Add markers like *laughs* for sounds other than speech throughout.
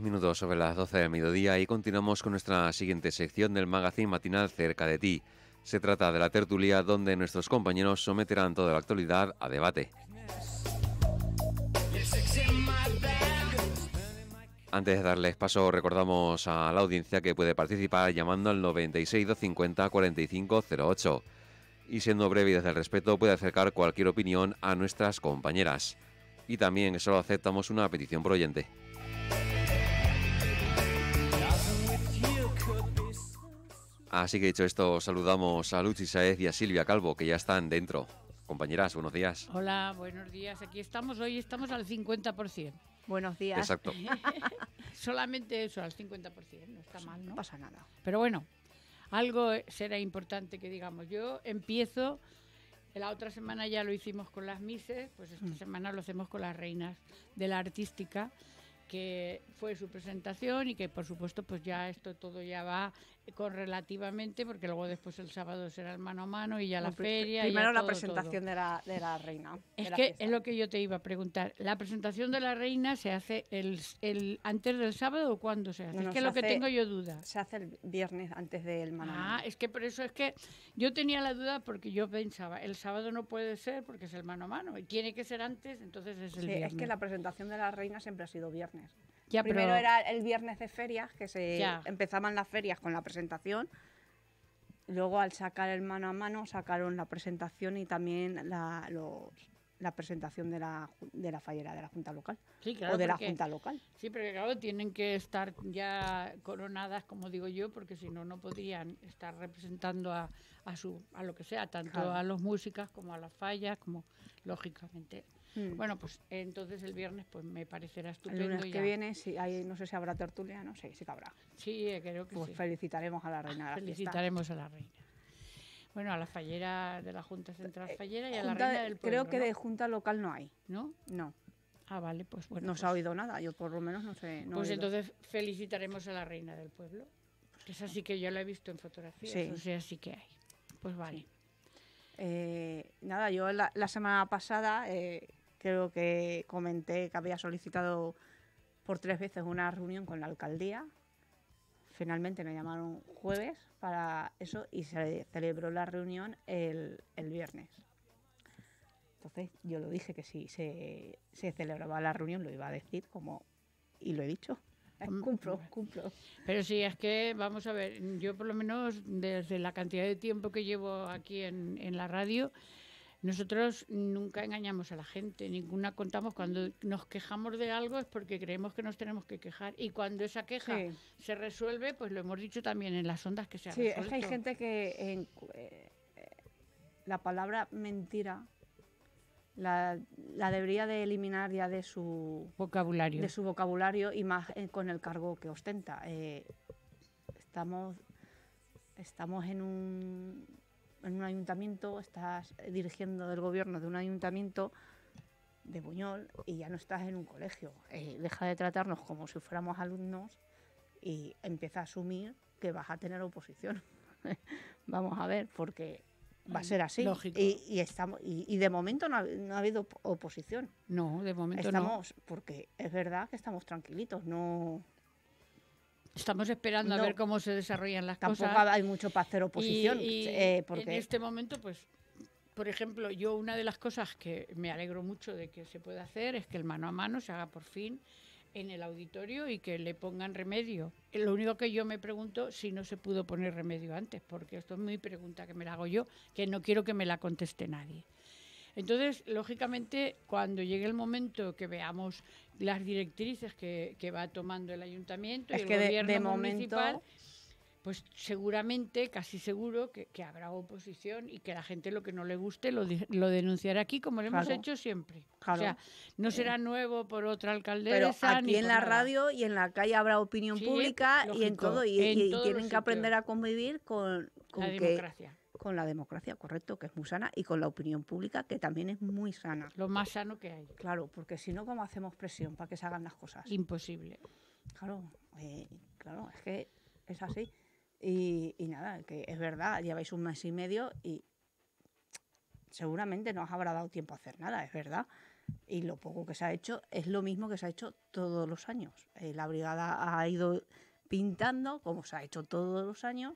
Dos minutos sobre las 12 del mediodía y continuamos con nuestra siguiente sección del magazine matinal Cerca de ti. Se trata de la tertulia donde nuestros compañeros someterán toda la actualidad a debate. Antes de darles paso, recordamos a la audiencia que puede participar llamando al 96 250 4508 y siendo breve y desde el respeto puede acercar cualquier opinión a nuestras compañeras. Y también solo aceptamos una petición por oyente. Así que dicho esto, saludamos a Luchi Saez y a Silvia Calvo, que ya están dentro. Compañeras, buenos días. Hola, buenos días. Aquí estamos, hoy estamos al 50%. Buenos días. Exacto. *laughs* Solamente eso, al 50%, no está mal, ¿no? No pasa nada. Pero bueno, algo será importante que digamos. Yo empiezo, la otra semana ya lo hicimos con las Mises, pues esta semana lo hacemos con las reinas de la artística que fue su presentación y que por supuesto pues ya esto todo ya va con relativamente porque luego después el sábado será el mano a mano y ya la No, feria Primero ya la todo, presentación todo. De, la, de la reina. Es que fiesta. es lo que yo te iba a preguntar. ¿La presentación de la reina se hace el, el antes del sábado o cuándo se hace? No, no, es que se lo que tengo yo duda. Se hace el viernes antes del mano a Ah, mano. es que por eso es que yo tenía la duda porque yo pensaba, el sábado no puede ser porque es el mano a mano y tiene que ser antes, entonces es el Sí, viernes. es que la presentación de la reina siempre ha sido viernes. Ya, Primero pero- era el viernes de ferias, que se Ya. empezaban las ferias con la presentación. Luego al sacar el mano a mano sacaron la presentación y también la, los- la presentación de la, de la fallera de la Junta Local. Sí, claro, o de la Junta Local. Sí, porque claro, tienen que estar ya coronadas, como digo yo, porque si no, no podrían estar representando a, a, su, a lo que sea, tanto Claro. a los músicas como a las fallas, como lógicamente. Mm. Bueno, pues entonces el viernes pues me parecerá El estupendo. lunes ya. que viene, si hay, no sé si habrá tertulia, no sé, sí que habrá. Sí, eh, creo que Pues sí. felicitaremos a la reina de la fiesta. Felicitaremos a la reina. Bueno, a la fallera de la Junta Central Fallera y a la Junta reina de- del pueblo. creo que ¿no? de junta local no hay. ¿No? No, Ah, vale, pues bueno. no pues, se ha oído nada. Yo por lo menos no sé. no pues entonces felicitaremos a la reina del pueblo. Que esa sí que yo la he visto en fotografías, Sí. o sea, sí que hay. Pues vale. Eh, nada, yo la, la semana pasada eh, creo que comenté que había solicitado por tres veces una reunión con la alcaldía. Finalmente me llamaron jueves para eso y se celebró la reunión el, el viernes. Entonces yo lo dije que si se, se celebraba la reunión lo iba a decir como y lo he dicho. *laughs* Cumplo, cumplo. Pero sí, es que, vamos a ver, yo por lo menos desde la cantidad de tiempo que llevo aquí en, en la radio, nosotros nunca engañamos a la gente, ninguna contamos. Cuando nos quejamos de algo es porque creemos que nos tenemos que quejar. Y cuando esa queja Sí. se resuelve, pues lo hemos dicho también en las ondas que se ha Sí, es que hay gente que en- eh, eh, la palabra mentira la, la debería de eliminar ya de su vocabulario. de su vocabulario y más eh, con el cargo que ostenta. Eh, estamos estamos en un en un ayuntamiento, estás dirigiendo del gobierno de un ayuntamiento de Buñol y ya no estás en un colegio. Eh, deja de tratarnos como si fuéramos alumnos y empieza a asumir que vas a tener oposición. *laughs* Vamos a ver, porque va a ser así. Lógico. Y, y estamos y, y de momento no ha, no ha habido op- oposición. No, de momento no. Estamos, porque es verdad que estamos tranquilitos, no Estamos esperando a ver cómo se desarrollan las tampoco cosas. hay mucho para hacer oposición. Y, y eh, porque en este momento, pues, por ejemplo, yo una de las cosas que me alegro mucho de que se pueda hacer es que el mano a mano se haga por fin en el auditorio y que le pongan remedio. Lo único que yo me pregunto si no se pudo poner remedio antes, porque esto es mi pregunta que me la hago yo, que no quiero que me la conteste nadie. Entonces, lógicamente, cuando llegue el momento que veamos las directrices que, que va tomando el ayuntamiento y el que gobierno de municipal, momento- pues seguramente, casi seguro, que, que habrá oposición y que la gente lo que no le guste lo, lo denunciará aquí, como lo hemos Claro. hecho siempre. Claro. O sea, no será nuevo por otra pero alcaldesa. ni aquí en la nada. radio y en la calle habrá opinión Sí, pública y en todo y, en y todos tienen que aprender a convivir con, con La que- democracia. Con la democracia, correcto, que es muy sana y con la opinión pública que también es muy sana. Lo más sano que hay. Claro, porque si no, ¿cómo hacemos presión para que se hagan las cosas? Imposible. Claro, eh, claro, es que es así. Y, y nada, que es verdad, lleváis un mes y medio y seguramente no os habrá dado tiempo a hacer nada, es verdad. Y lo poco que se ha hecho es lo mismo que se ha hecho todos los años. Eh, la brigada ha ido pintando como se ha hecho todos los años.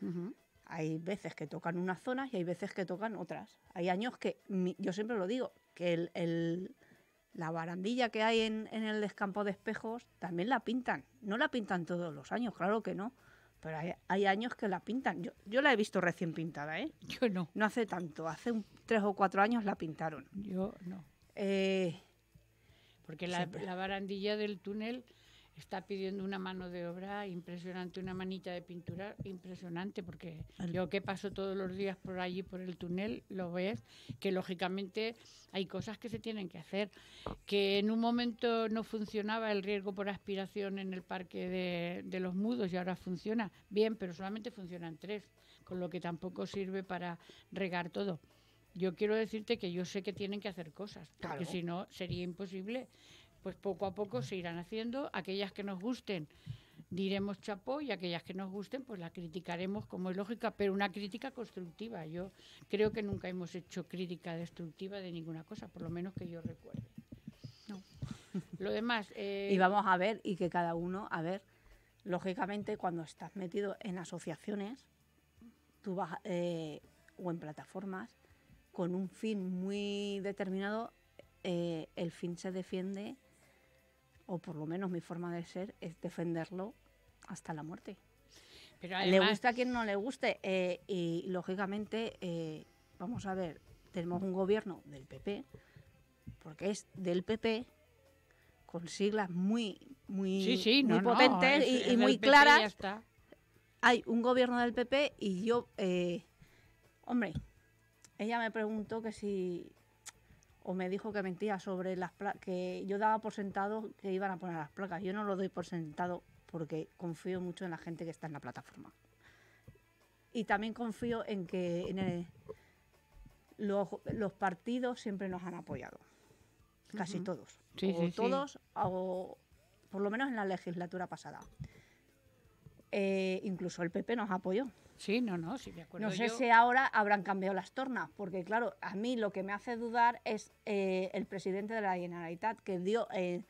Ujú. Hay veces que tocan unas zonas y hay veces que tocan otras. Hay años que, yo siempre lo digo, que el, el- la barandilla que hay en, en el descampo de espejos también la pintan. No la pintan todos los años, claro que no. Pero hay, hay años que la pintan. Yo, yo la he visto recién pintada, ¿eh? *laughs* Yo no, No hace tanto, hace un- tres o cuatro años la pintaron. yo no. Eh, Porque la barandilla del túnel está pidiendo una mano de obra impresionante, una manita de pintura impresionante, porque yo que paso todos los días por allí, por el túnel, lo ves, que lógicamente hay cosas que se tienen que hacer. Que en un momento no funcionaba el riesgo por aspiración en el parque de, de los mudos y ahora funciona bien, pero solamente funcionan tres, con lo que tampoco sirve para regar todo. Yo quiero decirte que yo sé que tienen que hacer cosas, porque Claro. si no sería imposible. Pues poco a poco se irán haciendo. Aquellas que nos gusten diremos chapó y aquellas que nos gusten pues las criticaremos como es lógica, pero una crítica constructiva. Yo creo que nunca hemos hecho crítica destructiva de ninguna cosa, por lo menos que yo recuerde. No. Lo demás... *laughs* eh, y vamos a ver, y que cada uno, a ver, lógicamente cuando estás metido en asociaciones, tú vas, eh, o en plataformas, con un fin muy determinado, eh, el fin se defiende, o por lo menos mi forma de ser es defenderlo hasta la muerte. pero le gusta a quien no le guste, eh, y lógicamente, eh, vamos a ver, tenemos un gobierno del PP, porque es del PP, con siglas muy, muy, Sí, sí, muy no, no, potentes es- y, es y del muy PP claras. ya está. Hay un gobierno del PP y yo, eh, hombre, ella me preguntó que si, o me dijo que mentía sobre las placas, que yo daba por sentado que iban a poner las placas. Yo no lo doy por sentado porque confío mucho en la gente que está en la plataforma. Y también confío en que en el- los, los partidos siempre nos han apoyado, casi todos. Sí, o sí, sí. todos, o por lo menos en la legislatura pasada. Eh, incluso el PP nos apoyó. Sí, no, no, sí me acuerdo No sé yo. si ahora habrán cambiado las tornas, porque claro, a mí lo que me hace dudar es eh, el presidente de la Generalitat, que dio eh,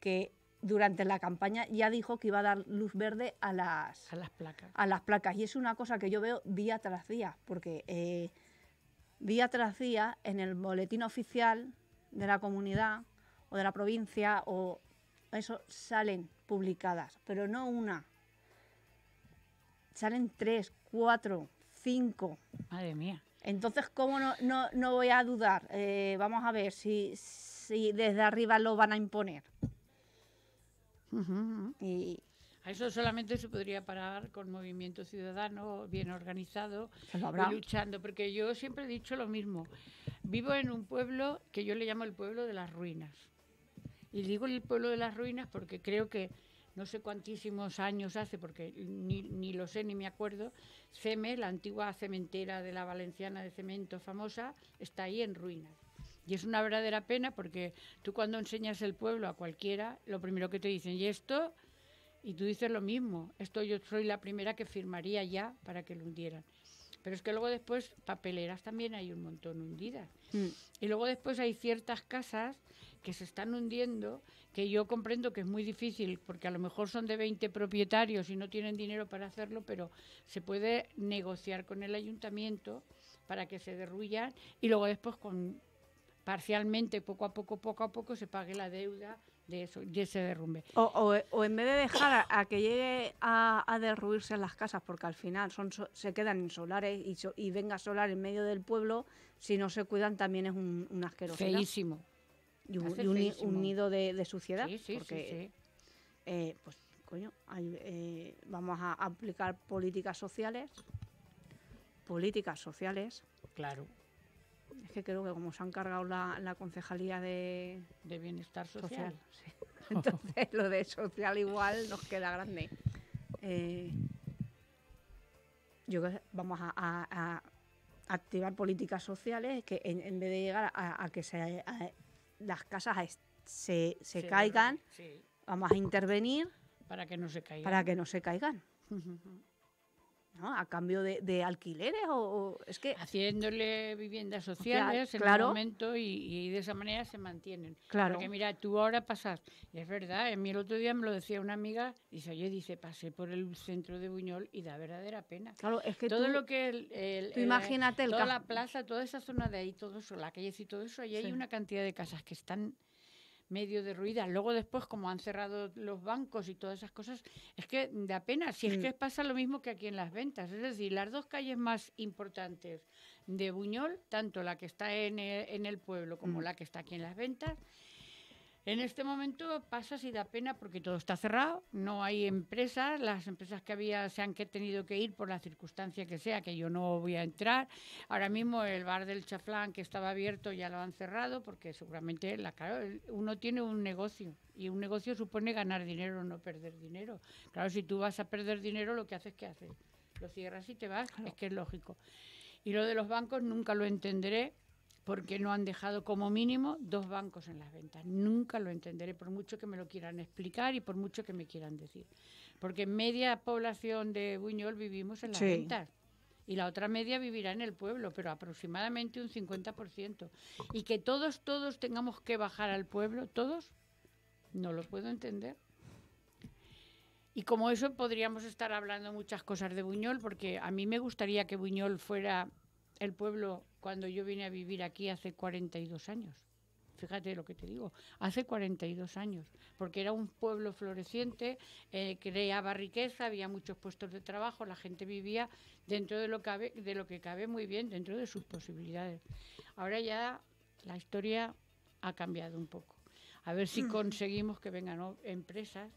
que durante la campaña ya dijo que iba a dar luz verde a las, A las placas. a las placas. Y es una cosa que yo veo día tras día, porque eh, día tras día en el boletín oficial de la comunidad o de la provincia o eso salen publicadas, pero no una. Salen tres, cuatro, cinco. Madre mía. Entonces, ¿cómo no, no, no voy a dudar? Eh, vamos a ver si, si desde arriba lo van a imponer. Y A eso solamente se podría parar con movimiento ciudadano bien organizado y luchando, porque yo siempre he dicho lo mismo. Vivo en un pueblo que yo le llamo el pueblo de las ruinas. Y digo el pueblo de las ruinas porque creo que no sé cuantísimos años hace, porque ni, ni lo sé ni me acuerdo, CEME, la antigua cementera de la Valenciana de Cemento famosa, está ahí en ruinas. Y es una verdadera pena porque tú cuando enseñas el pueblo a cualquiera, lo primero que te dicen, ¿y esto? Y tú dices lo mismo, esto yo soy la primera que firmaría ya para que lo hundieran. Pero es que luego después, papeleras también hay un montón hundidas. Mm. Y luego después hay ciertas casas que se están hundiendo, que yo comprendo que es muy difícil, porque a lo mejor son de 20 propietarios y no tienen dinero para hacerlo, pero se puede negociar con el ayuntamiento para que se derruyan y luego después con parcialmente, poco a poco, poco a poco, se pague la deuda de, eso, de ese derrumbe. O, o- o en vez de dejar a, a que llegue a, a derruirse las casas, porque al final son so- se quedan en solares y, so- y venga solar en medio del pueblo, si no se cuidan también es un, una asquerosidad. Feísimo. Y un, y nido de, de suciedad. Sí, sí, porque, sí, eh, pues, coño, hay, eh, vamos a aplicar políticas sociales. Políticas sociales. Claro, Es que creo que como se han cargado la, la concejalía de de bienestar social. social, sí. *laughs* entonces lo de social igual nos queda grande. Eh, yo creo que vamos a, a- a activar políticas sociales que en, en vez de llegar a, a que se, las casas se, se Sí, caigan, sí, vamos a intervenir para que no se caiga. para que no se caigan. ¿No? A cambio de, de alquileres o, o- es que Haciéndole viviendas sociales en claro. el momento y, y de esa manera se mantienen. claro, Porque mira, tú ahora pasas, y es verdad, a mí el otro día me lo decía una amiga, dice, oye, dice, pasé por el centro de Buñol y da verdadera pena. claro, es que todo tú, lo que el, el- tú el- imagínate el toda la plaza, toda esa zona de ahí, todo eso, la calle y todo eso, ahí hay una cantidad de casas que están medio derruidas. Luego después, como han cerrado los bancos y todas esas cosas, es que da pena. Si es Mm. que pasa lo mismo que aquí en las ventas. Es decir, las dos calles más importantes de Buñol, tanto la que está en el, en el pueblo como Mm. la que está aquí en las ventas, en este momento pasas y da pena porque todo está cerrado, no hay empresas, las empresas que había se han que tenido que ir por la circunstancia que sea, que yo no voy a entrar. Ahora mismo el bar del Chaflán que estaba abierto ya lo han cerrado porque seguramente la, uno tiene un negocio y un negocio supone ganar dinero, no perder dinero. Claro, si tú vas a perder dinero, lo que haces, ¿qué haces? Lo cierras y te vas, es que es lógico. Y lo de los bancos nunca lo entenderé porque no han dejado como mínimo dos bancos en las ventas. Nunca lo entenderé, por mucho que me lo quieran explicar y por mucho que me quieran decir. Porque media población de Buñol vivimos en las Sí. ventas. Y la otra media vivirá en el pueblo, pero aproximadamente un 50%. Y que todos, todos tengamos que bajar al pueblo, todos, no lo puedo entender. Y como eso podríamos estar hablando muchas cosas de Buñol, porque a mí me gustaría que Buñol fuera el pueblo cuando yo vine a vivir aquí hace 42 años. Fíjate lo que te digo, hace 42 años, porque era un pueblo floreciente, eh, creaba riqueza, había muchos puestos de trabajo, la gente vivía dentro de lo, cabe, de lo que cabe muy bien, dentro de sus posibilidades. Ahora ya la historia ha cambiado un poco. A ver si conseguimos que vengan empresas,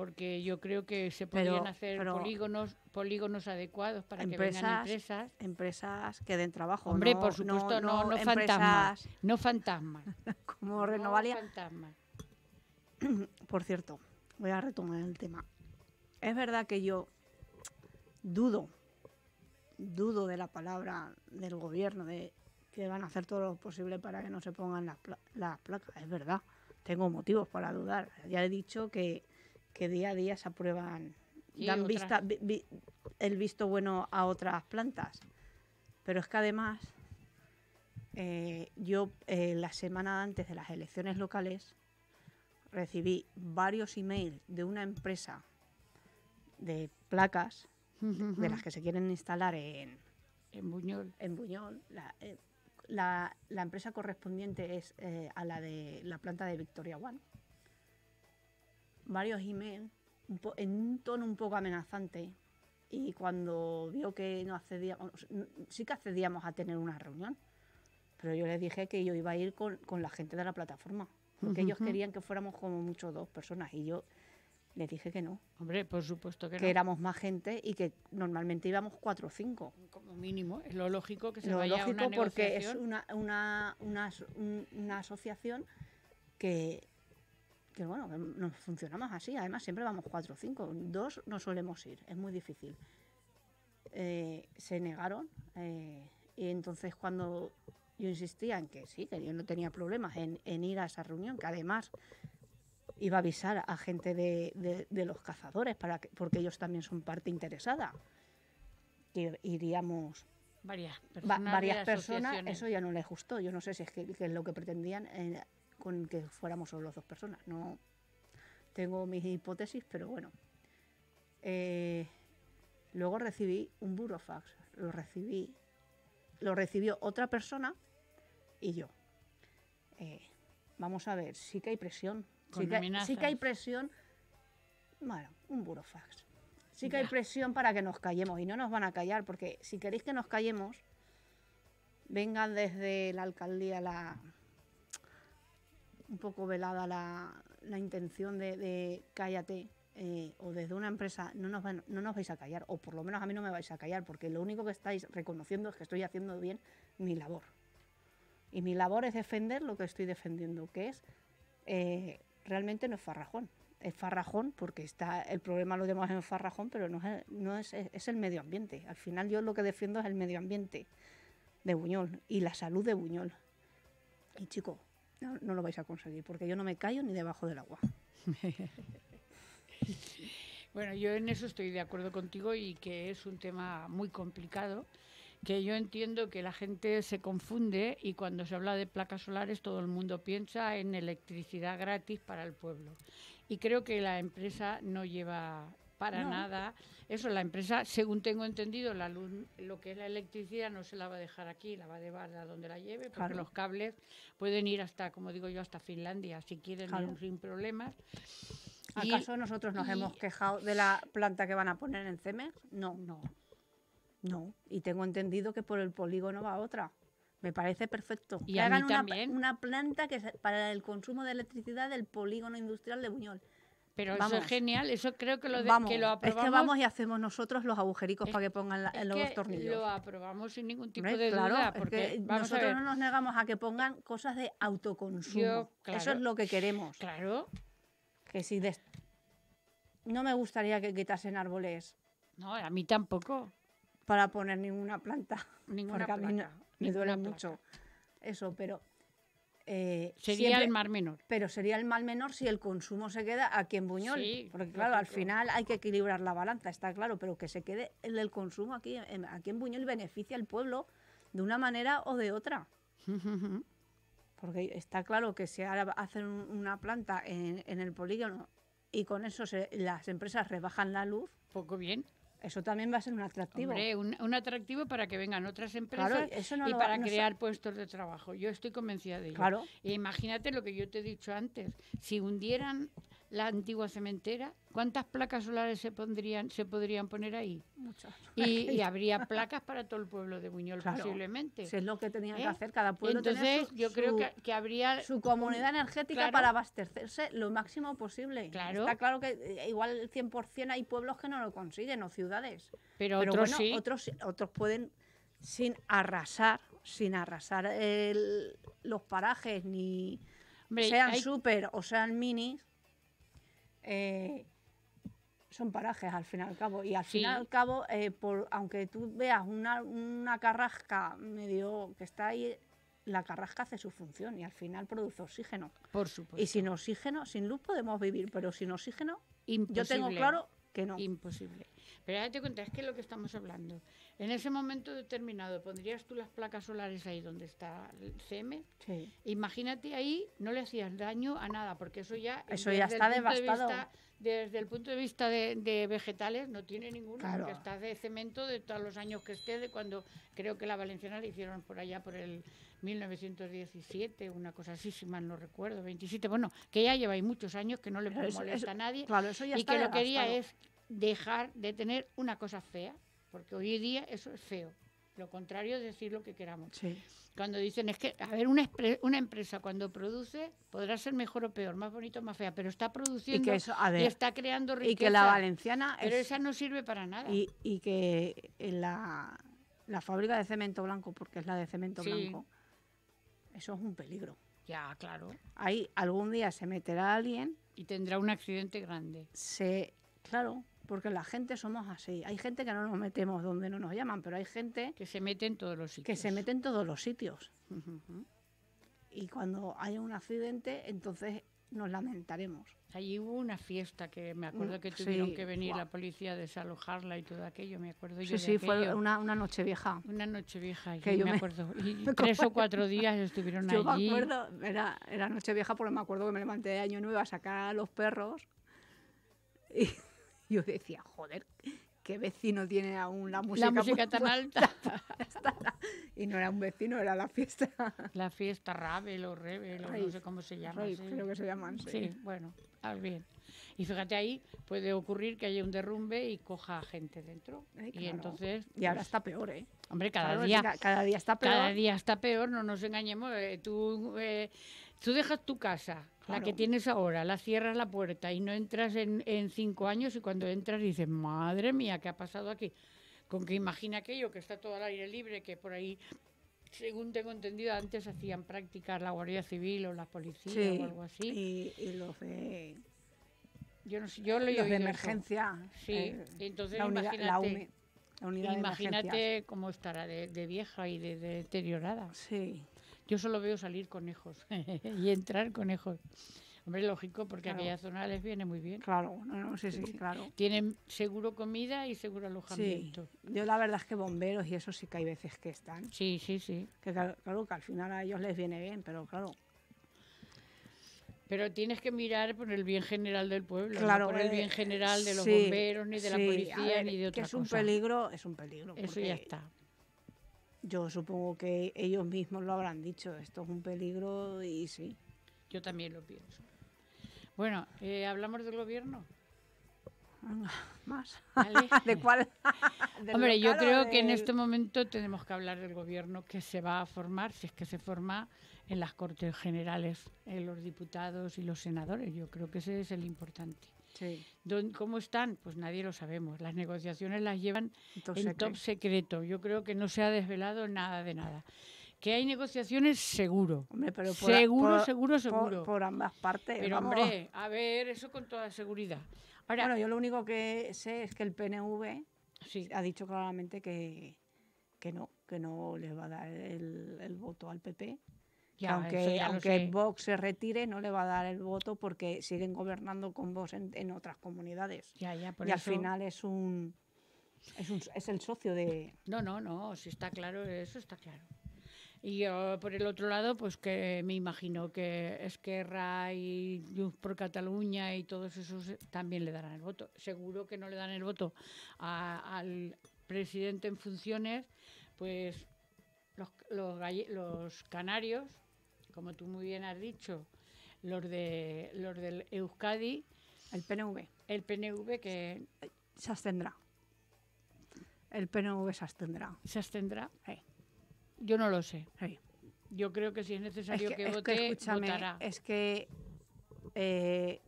porque yo creo que se Pero- podrían hacer pero- polígonos, polígonos adecuados para que vengan Empresas, empresas. que den trabajo. Hombre, no- por supuesto, no, no, fantasmas. No fantasmas. *laughs* como no Renovalia. fantasmas. *clears throat* Por cierto, voy a retomar el tema. Es verdad que yo dudo, dudo de la palabra del gobierno, de que van a hacer todo lo posible para que no se pongan las, pla- las placas. Es verdad, tengo motivos para dudar. Ya he dicho que, que día a día se aprueban, Sí, dan vista, vi- vi- el visto bueno a otras plantas. Pero es que además, eh, yo eh, la semana antes de las elecciones locales recibí varios emails de una empresa de placas de las que se quieren instalar en, En Buñol. en Buñol. La, eh, la- la empresa correspondiente es a la de la planta de Victoria One. Varios emails un po- en un tono un poco amenazante y cuando vio que no accedíamos, sí que accedíamos a tener una reunión, pero yo les dije que yo iba a ir con, con la gente de la plataforma, porque ellos querían que fuéramos como mucho dos personas y yo les dije que no, Hombre, por supuesto que, que no. éramos más gente y que normalmente íbamos cuatro o cinco. Como mínimo, es lo lógico que se Lo vaya a una lógico porque es una, una, una asociación que, que, bueno, nos funcionamos así. Además, siempre vamos cuatro o cinco. Dos no solemos ir, es muy difícil. Eh, se negaron eh, y entonces cuando yo insistía en que sí, que yo no tenía problemas en, en ir a esa reunión, que además iba a avisar a gente de, de- de los cazadores, para que, porque ellos también son parte interesada, que iríamos varias Va- personas. varias personas, eso ya no les gustó. Yo no sé si es que, que es lo que pretendían eh, con que fuéramos solo dos personas. No tengo mis hipótesis, pero bueno. Eh, luego recibí un burofax. Lo recibí, lo recibió otra persona y yo. Eh, vamos a ver, sí que hay presión. Sí que, sí que hay presión. Bueno, un burofax. Sí que hay presión para que nos callemos y no nos van a callar porque si queréis que nos callemos, vengan desde la alcaldía la un poco velada la, la intención de, de cállate eh, o desde una empresa no nos, van- no nos vais a callar o por lo menos a mí no me vais a callar porque lo único que estáis reconociendo es que estoy haciendo bien mi labor. Y mi labor es defender lo que estoy defendiendo que es eh, realmente no es farrajón. Es farrajón porque está el problema lo tenemos en farrajón pero no es, no es, es el medio ambiente. Al final yo lo que defiendo es el medio ambiente de Buñol y la salud de Buñol. Y chico no, no lo vais a conseguir porque yo no me callo ni debajo del agua *laughs* Bueno, yo en eso estoy de acuerdo contigo y que es un tema muy complicado, que yo entiendo que la gente se confunde y cuando se habla de placas solares todo el mundo piensa en electricidad gratis para el pueblo. Y creo que la empresa no lleva para No. nada eso. La empresa, según tengo entendido, la luz, lo que es la electricidad no se la va a dejar aquí, la va a llevar a donde la lleve, porque Claro. los cables pueden ir hasta, como digo yo, hasta Finlandia, si quieren, Claro. sin problemas. Y- ¿Acaso nosotros nos y- hemos quejado de la planta que van a poner en Cemex? No, No. no. Y tengo entendido que por el polígono va otra. Me parece perfecto. Y que hagan una, también. una planta que para el consumo de electricidad del polígono industrial de Buñol. Pero eso es genial, eso creo que lo, de, vamos, que lo es aprobamos. que vamos y hacemos nosotros los agujericos Es- para que pongan la- es los que tornillos. Lo aprobamos sin ningún tipo de claro, duda, es que nosotros no nos negamos a que pongan cosas de autoconsumo. Yo, Eso es lo que queremos. claro, Que si des- no me gustaría que quitasen árboles no, a mí tampoco, para poner ninguna planta. ninguna porque a mí no- placa, me duele mucho eso, pero eh, Sería siempre- el mar menor. pero sería el mal menor si el consumo se queda aquí en Buñol, Sí, porque claro, al final hay que equilibrar la balanza, está claro, pero que se quede el, el consumo aquí, en, aquí en Buñol beneficia al pueblo de una manera o de otra. *laughs* Porque está claro que si ahora hacen un- una planta en, en el polígono y con eso se- las empresas rebajan la luz, Poco bien. Eso también va a ser un atractivo. Hombre, un, un atractivo para que vengan otras empresas Claro, eso no y va- para no crear puestos de trabajo. Yo estoy convencida de ello. Claro. E imagínate lo que yo te he dicho antes. Si hundieran la antigua cementera, ¿cuántas placas solares se pondrían, se podrían poner ahí? Muchas. Y, y *laughs* habría placas para todo el pueblo de Buñol Claro. posiblemente. Si es lo que tenían ¿Eh? que hacer, cada pueblo Entonces, su- yo creo su- que, que habría su comunidad energética claro. para abastecerse lo máximo posible. Claro. Está claro que eh, igual el 100% hay pueblos que no lo consiguen o ciudades. Pero, Pero otros bueno, sí. otros, otros pueden, sin arrasar, sin arrasar el- los parajes, ni Hombre, sean hay- súper o sean minis, eh, son parajes al fin y al cabo. Y al fin y Sí. al cabo, eh, por, aunque tú veas una, una carrasca medio que está ahí, la carrasca hace su función y al final produce oxígeno. por supuesto. Y sin oxígeno, sin luz podemos vivir, pero sin oxígeno, Imposible. yo tengo claro que no. Imposible. Pero date cuenta, es que es lo que estamos hablando. En ese momento determinado, ¿pondrías tú las placas solares ahí donde está el CM? Sí. Imagínate ahí, no le hacías daño a nada, porque eso ya... Eso ya está de devastado. vista- desde el punto de vista de, de vegetales no tiene ninguno, Claro. porque está de cemento de todos los años que esté, de cuando creo que la valenciana la hicieron por allá por el 1917, una cosa así, si mal no recuerdo, 27, bueno, que ya lleva ahí muchos años, que no le molesta eso- a nadie, Claro, eso ya y está que lo quería es dejar de tener una cosa fea, porque hoy día eso es feo. Lo contrario es decir lo que queramos. Sí. Cuando dicen es que, a ver, una, una empresa cuando produce podrá ser mejor o peor, más bonito o más fea, pero está Y produciendo que eso, a y está creando riqueza. y que la valenciana pero es- esa no sirve para nada. y, y que la, la fábrica de cemento blanco, porque es la de cemento Sí. blanco, eso es un peligro. Ya, claro. Ahí algún día se meterá alguien, Y tendrá un accidente grande. se, claro, porque la gente somos así. Hay gente que no nos metemos donde no nos llaman, pero hay gente Que se mete en todos los sitios. que se mete en todos los sitios. Y cuando haya un accidente, entonces nos lamentaremos. Allí hubo una fiesta que me acuerdo Mm, que tuvieron sí, que venir la policía a desalojarla y todo aquello, me acuerdo Sí, yo de sí, fue una, una noche vieja. Una noche vieja, Que yo me me- acuerdo. *laughs* Y me tres o cuatro días estuvieron Yo me allí. acuerdo, era, era noche vieja porque me acuerdo que me levanté de año nuevo a sacar a los perros y *laughs* yo decía, joder, qué vecino tiene aún la música. la música tan alta. *laughs* Y no era un vecino, era la fiesta. *laughs* La fiesta Ravel o Rebel, o no sé cómo se llama. Rave, sí. creo que se llaman. Sí. Sí, bueno, ah, bien. Y fíjate ahí, puede ocurrir que haya un derrumbe y coja gente dentro. Ay, y entonces, Y ahora pues, está peor, ¿eh? hombre, cada Claro, día, cada día está peor. cada día está peor, no nos engañemos. eh, tú, eh, tú dejas tu casa, la que tienes ahora, la cierras la puerta y no entras en, en cinco años y cuando entras dices, madre mía, ¿qué ha pasado aquí? Con que imagina aquello que está todo al aire libre, que por ahí, según tengo entendido, antes hacían prácticas la Guardia Civil o la policía Sí, o algo así. Y, y los de, Yo no sé, yo lo he los de oído eso. emergencia. Sí, eh, entonces la unidad, imagínate, la unidad de emergencias. imagínate cómo estará de, de vieja y de, de deteriorada. Sí. Yo solo veo salir conejos *laughs* y entrar conejos. Hombre, lógico, porque Claro. aquella zona les viene muy bien. Claro, no, no, sí, sí, claro. Tienen seguro comida y seguro Sí, alojamiento. yo la verdad es que bomberos y eso sí que hay veces que están. Sí, sí, sí. Que claro, claro que al final a ellos les viene bien, pero claro. Pero tienes que mirar por el bien general del pueblo, claro no por el eh, bien general de los sí, bomberos, ni de la sí, policía, ver, ni de Que otra es un cosa. peligro, es un peligro. Eso ya está. Yo supongo que ellos mismos lo habrán dicho, esto es un peligro y sí. Yo también lo pienso. Bueno, eh, ¿hablamos del gobierno? Más. ¿Vale? *laughs* ¿De cuál? *laughs* ¿Del Hombre, yo creo que en este momento tenemos que hablar del gobierno que se va a formar, si es que se forma en las Cortes Generales, en los diputados y los senadores. Yo creo que ese es el importante. Sí, ¿Dónde- ¿Cómo están? Pues nadie lo sabemos. Las negociaciones las llevan en top secreto. Yo creo que no se ha desvelado nada de nada. Que hay negociaciones, seguro. Hombre, pero por, seguro, por- seguro, seguro. Por, ambas partes. Pero vamos. hombre, a ver, eso con toda seguridad. Ahora, Bueno, yo lo único que sé es que el PNV sí, ha dicho claramente que, que no, que no le va a dar el, el voto al PP. Ya, aunque aunque. Vox se retire, no le va a dar el voto porque siguen gobernando con Vox en, en otras comunidades. Ya, ya, por y al final es un, es un es el socio de. No, no, no, si está claro, eso está claro. Y yo, por el otro lado, pues que me imagino que Esquerra y Junts por Cataluña y todos esos también le darán el voto. Seguro que no le dan el voto a- al presidente en funciones, pues los, los canarios, como tú muy bien has dicho, los, de, los del Euskadi, El PNV el PNV que se abstendrá. El PNV se abstendrá. se abstendrá. Sí, Yo no lo sé. sí. Yo creo que si es Es necesario que, que, es que, vote, escúchame, votará. es que eh,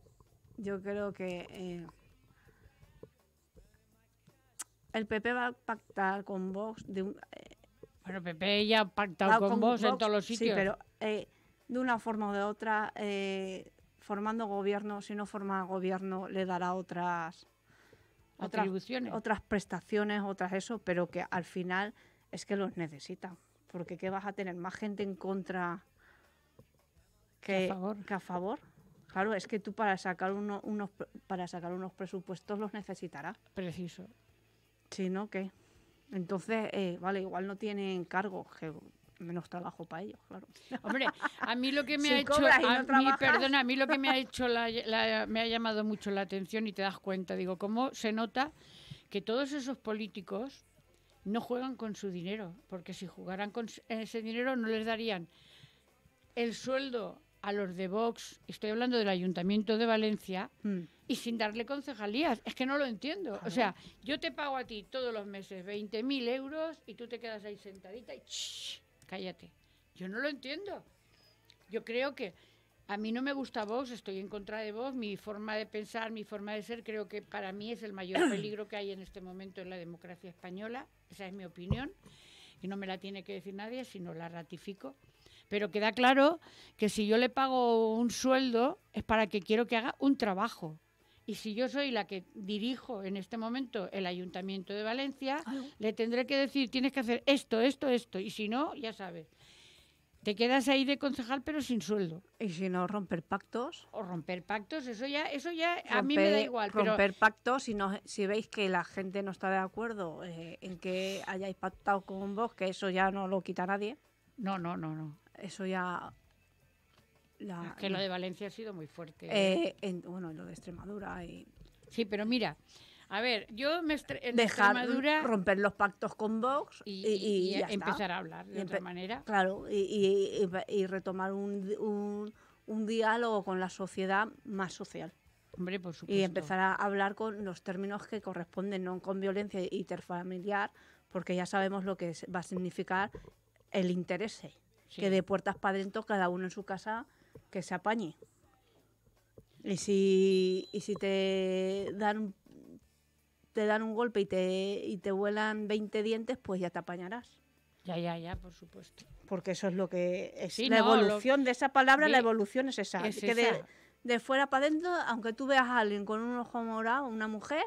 yo creo que eh, el PP va a pactar con Vox de un, eh, Bueno, Pepe ya ha pactado va con vos en Vox, todos los sí, sitios. pero eh, de una forma o de otra, eh, formando gobierno, si no forma gobierno, le dará otras otras, prestaciones, otras eso, pero que al final es que los necesita. Porque ¿qué vas a tener? ¿Más gente en contra que, a favor. que a favor? Claro, es que tú para sacar uno- unos para sacar unos presupuestos los necesitarás. Preciso. Si no, ¿qué? Entonces, eh, vale, igual no tienen cargo, que menos trabajo para ellos, claro. Hombre, a mí lo que *laughs* me Si ha hecho, no a mí, perdona, a mí lo que me ha hecho, la- la- me ha llamado mucho la atención y te das cuenta, digo, cómo se nota que todos esos políticos no juegan con su dinero, porque si jugaran con s- ese dinero no les darían el sueldo a los de Vox, estoy hablando del Ayuntamiento de Valencia, Mm. y sin darle concejalías. Es que no lo entiendo. O sea, yo te pago a ti todos los meses 20.000 euros y tú te quedas ahí sentadita y "Shh, cállate. Yo no lo entiendo. Yo creo que a mí no me gusta Vox, estoy en contra de Vox, mi forma de pensar, mi forma de ser, creo que para mí es el mayor *clears throat* peligro que hay en este momento en la democracia española. Esa es mi opinión y no me la tiene que decir nadie, sino la ratifico. Pero queda claro que si yo le pago un sueldo es para que quiero que haga un trabajo. Y si yo soy la que dirijo en este momento el Ayuntamiento de Valencia, le tendré que decir, tienes que hacer esto, esto, esto. Y si no, ya sabes, te quedas ahí de concejal pero sin sueldo. Y si no, romper pactos. O romper pactos, eso ya, eso ya a mí me da romper- igual. Pero Romper pactos, si, no, si veis que la gente no está de acuerdo eh, en que hayáis pactado con vos, que eso ya no lo quita nadie, no, no, no, no. eso ya... la- Es que lo de Valencia ha sido muy fuerte. eh, en- bueno, lo de Extremadura y Sí, pero mira, a ver, yo me en dejar Extremadura romper los pactos con Vox y, y, y y ya está. empezar a hablar de otra manera. Claro, y, retomar un, un, un diálogo con la sociedad más social. Hombre, por supuesto. Y empezar a hablar con los términos que corresponden, no con violencia interfamiliar, porque ya sabemos lo que va a significar el interés. Sí. Que de puertas para adentro, cada uno en su casa, que se apañe. Y si, y si te dan te dan un golpe y te, y te vuelan 20 dientes, pues ya te apañarás. Ya, ya, ya, por supuesto. Porque eso es lo que es Sí, la no, lo- evolución de esa palabra, la evolución es esa. es que de, esa. de fuera para adentro, aunque tú veas a alguien con un ojo morado, una mujer,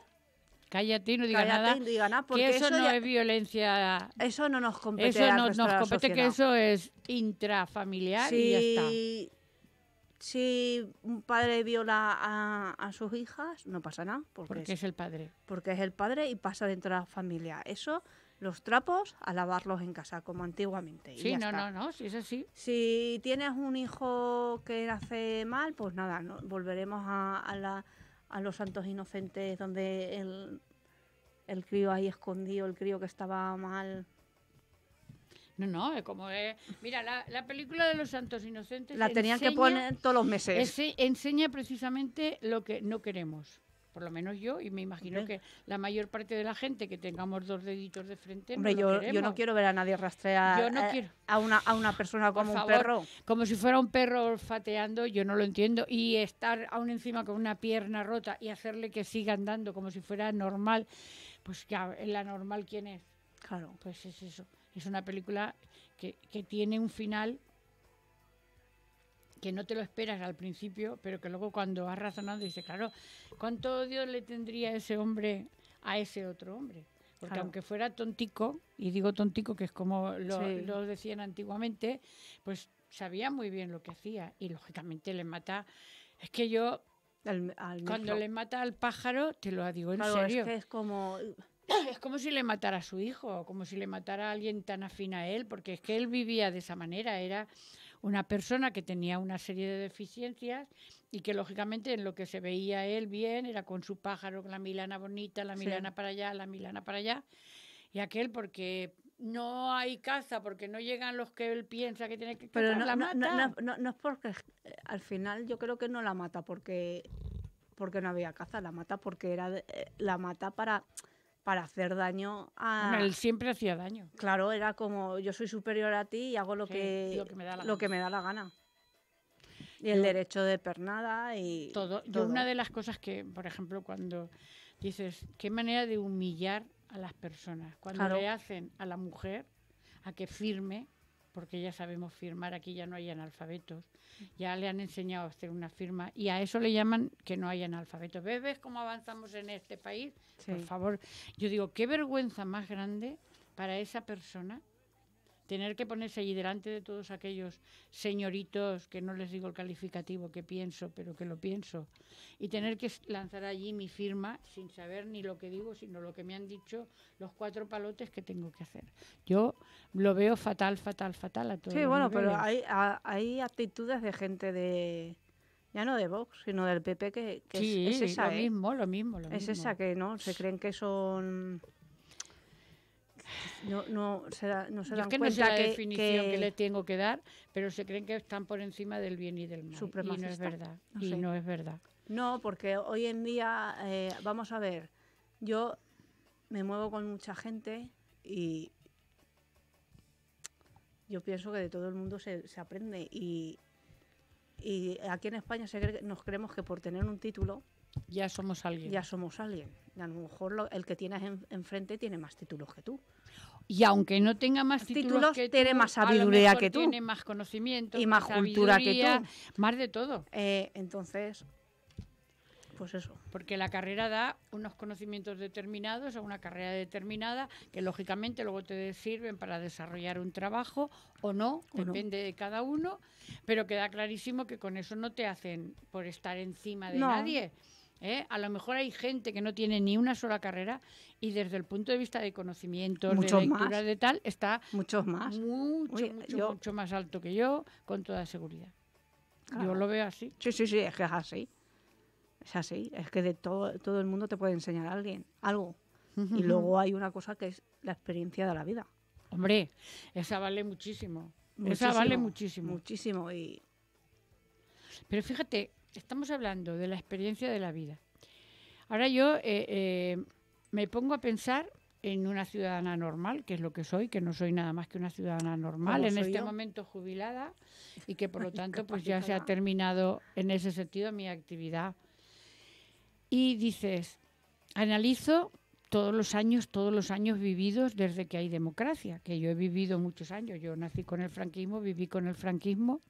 Cállate y no diga cállate nada. y diga nada, porque que eso, eso, no ya- es violencia. eso no nos compete Eso no nos compete, que eso es intrafamiliar y ya está. Si, un padre viola a, a sus hijas, no pasa nada, porque, Porque es, es el padre. porque es el padre y pasa dentro de la familia. Eso, los trapos, a lavarlos en casa, como antiguamente. y Sí, ya no, está. no, no, si es así. Si tienes un hijo que nace mal, pues nada, no- volveremos a, a la- a los santos inocentes donde el, el crío ahí escondido, el crío que estaba mal. No, no, es como es. Mira, la, la película de los Santos Inocentes. La tenían que poner todos los meses. ese- enseña precisamente lo que no queremos. Por lo menos yo, y me imagino que la mayor parte de la gente que tengamos dos deditos de frente. no Hombre, lo yo, yo no quiero ver a nadie rastrear Yo no eh, quiero. a, una, a una persona como un perro. Como si fuera un perro olfateando, yo no lo entiendo. Y estar aún encima con una pierna rota y hacerle que siga andando como si fuera normal, pues ya, la normal, ¿quién es? Claro. Pues es eso. Es una película que, que tiene un final que no te lo esperas al principio, pero que luego cuando vas razonando dices, claro, ¿cuánto odio le tendría ese hombre a ese otro hombre? Porque Claro. aunque fuera tontico, y digo tontico que es como lo, Sí. lo decían antiguamente, pues sabía muy bien lo que hacía y lógicamente le mata. Es que yo, al- al cuando le mata al pájaro, te lo digo en Claro, serio. es que es como... *coughs* Es como si le matara a su hijo, como si le matara a alguien tan afín a él, porque es que él vivía de esa manera, era una persona que tenía una serie de deficiencias y que lógicamente en lo que se veía él bien era con su pájaro, con la milana bonita, la Sí. milana para allá, la milana para allá, y aquel porque no hay caza, porque no llegan los que él piensa que tiene que Pero no, la mata. no- no- no es porque eh, al final yo creo que no la mata porque porque no había caza, la mata porque era de- eh, la mata para para hacer daño a él siempre hacía daño. claro, era como yo soy superior a ti y hago lo Sí, que lo que me da la lo gana. que me da la gana. Y el derecho de pernada y todo. Yo una de las cosas que, por ejemplo, cuando dices, qué manera de humillar a las personas, cuando Claro. le hacen a la mujer a que firme, porque ya sabemos firmar, aquí ya no hay analfabetos, ya le han enseñado a hacer una firma y a eso le llaman que no hay analfabetos. ¿Ves, ves cómo avanzamos en este país? Sí. Por favor, yo digo, qué vergüenza más grande para esa persona tener que ponerse allí delante de todos aquellos señoritos, que no les digo el calificativo que pienso, pero que lo pienso, y tener que lanzar allí mi firma sin saber ni lo que digo, sino lo que me han dicho los cuatro palotes que tengo que hacer. Yo lo veo fatal, fatal, fatal a todos. Sí, los bueno, pero hay, a- hay actitudes de gente de ya no de Vox, sino del PP que, que es- sí, es, esa, lo ¿eh? mismo, lo mismo, lo Es mismo. esa que no, se creen que son. No, no se, da- no se Yo dan que no sé cuenta la que, definición que... que- le tengo que dar, pero se creen que están por encima del bien y del mal. Y no es verdad. no y sé. no es verdad. No, porque hoy en día, eh, vamos a ver, yo me muevo con mucha gente y yo pienso que de todo el mundo se, se aprende y, y aquí en España se nos creemos que por tener un título Ya somos alguien. ya somos alguien. Y a lo mejor lo- el que tienes en- enfrente tiene más títulos que tú. Y aunque no tenga más Los títulos, títulos que tiene tú, más a lo sabiduría mejor que tú. Tiene más conocimiento. Y más cultura que tú. Más de todo. Eh, entonces, pues eso. Porque la carrera da unos conocimientos determinados a una carrera determinada que lógicamente luego te sirven para desarrollar un trabajo o no, O no. depende de cada uno, pero queda clarísimo que con eso no te hacen por estar encima de No. nadie. ¿Eh? A lo mejor hay gente que no tiene ni una sola carrera y desde el punto de vista de conocimientos, Muchos de más. lectura, de tal, está Muchos más. mucho, mucho, yo- mucho más alto que yo, con toda seguridad. Yo lo veo así. Sí, sí, sí, es que es así. Es así. Es que de todo, todo el mundo te puede enseñar a alguien algo. Y luego hay una cosa que es la experiencia de la vida. Hombre, esa vale muchísimo. Esa vale muchísimo. Muchísimo. Y Pero fíjate, estamos hablando de la experiencia de la vida. Ahora yo eh, eh, me pongo a pensar en una ciudadana normal, que es lo que soy, que no soy nada más que una ciudadana normal, en este yo. momento jubilada y que por lo *laughs* tanto pues ya se ha terminado en ese sentido mi actividad. Y dices, analizo todos los años, todos los años vividos desde que hay democracia, que yo he vivido muchos años. Yo nací con el franquismo, viví con el franquismo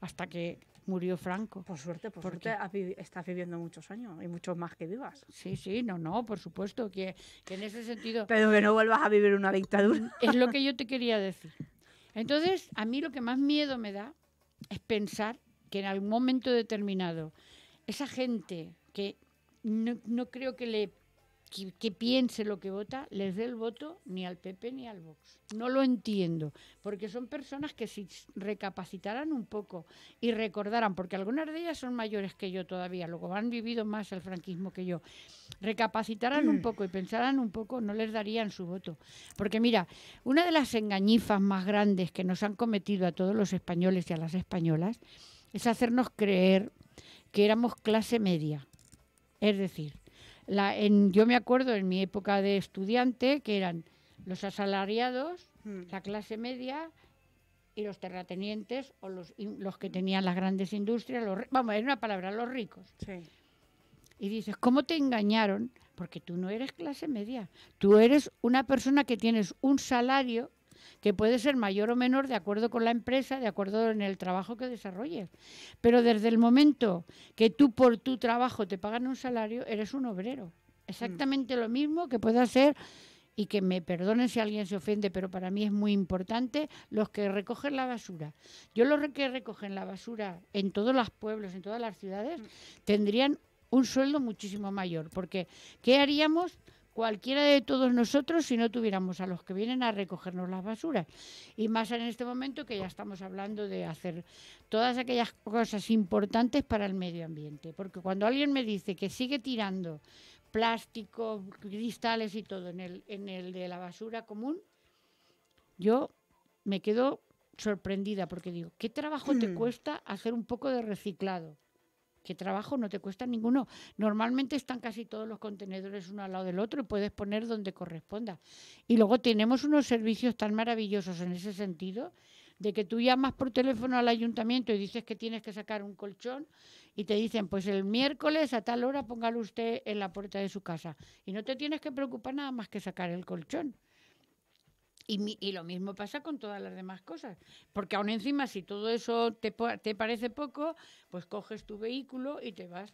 hasta que murió Franco. por suerte, por, ¿Por suerte vivi- estás viviendo muchos años y muchos más que vivas. Sí, sí, no, no, por supuesto, que, que en ese sentido Pero que no vuelvas a vivir una dictadura. es lo que *laughs* yo te quería decir. Entonces, a mí lo que más miedo me da es pensar que en algún momento determinado esa gente que no, no creo que le que, que piense lo que vota, les dé el voto ni al PP ni al Vox. No lo entiendo, porque son personas que si recapacitaran un poco y recordaran, porque algunas de ellas son mayores que yo todavía, luego han vivido más el franquismo que yo, recapacitaran un poco y pensaran un poco, no les darían su voto. Porque mira, una de las engañifas más grandes que nos han cometido a todos los españoles y a las españolas es hacernos creer que éramos clase media. Es decir, la, en, yo me acuerdo en mi época de estudiante que eran los asalariados, Mm. la clase media y los terratenientes o los, los que tenían las grandes industrias, los, vamos, en una palabra, los ricos. Sí. Y dices, ¿cómo te engañaron? Porque tú no eres clase media. Tú eres una persona que tienes un salario que puede ser mayor o menor de acuerdo con la empresa, de acuerdo en el trabajo que desarrolles. Pero desde el momento que tú por tu trabajo te pagan un salario, eres un obrero. Exactamente lo mismo que pueda ser, y que me perdonen si alguien se ofende, pero para mí es muy importante, los que recogen la basura. Yo los que recogen la basura en todos los pueblos, en todas las ciudades, tendrían un sueldo muchísimo mayor, porque ¿qué haríamos cualquiera de todos nosotros si no tuviéramos a los que vienen a recogernos las basuras? Y más en este momento que ya estamos hablando de hacer todas aquellas cosas importantes para el medio ambiente, porque cuando alguien me dice que sigue tirando plásticos, cristales y todo en el, en el de la basura común, yo me quedo sorprendida porque digo, ¿qué trabajo te cuesta hacer un poco de reciclado? ¿Qué trabajo no te cuesta ninguno? Normalmente están casi todos los contenedores uno al lado del otro y puedes poner donde corresponda. Y luego tenemos unos servicios tan maravillosos en ese sentido de que tú llamas por teléfono al ayuntamiento y dices que tienes que sacar un colchón y te dicen, pues el miércoles a tal hora póngalo usted en la puerta de su casa. Y no te tienes que preocupar nada más que sacar el colchón. Y, mi- y lo mismo pasa con todas las demás cosas. Porque aún encima, si todo eso te, te parece poco, pues coges tu vehículo y te vas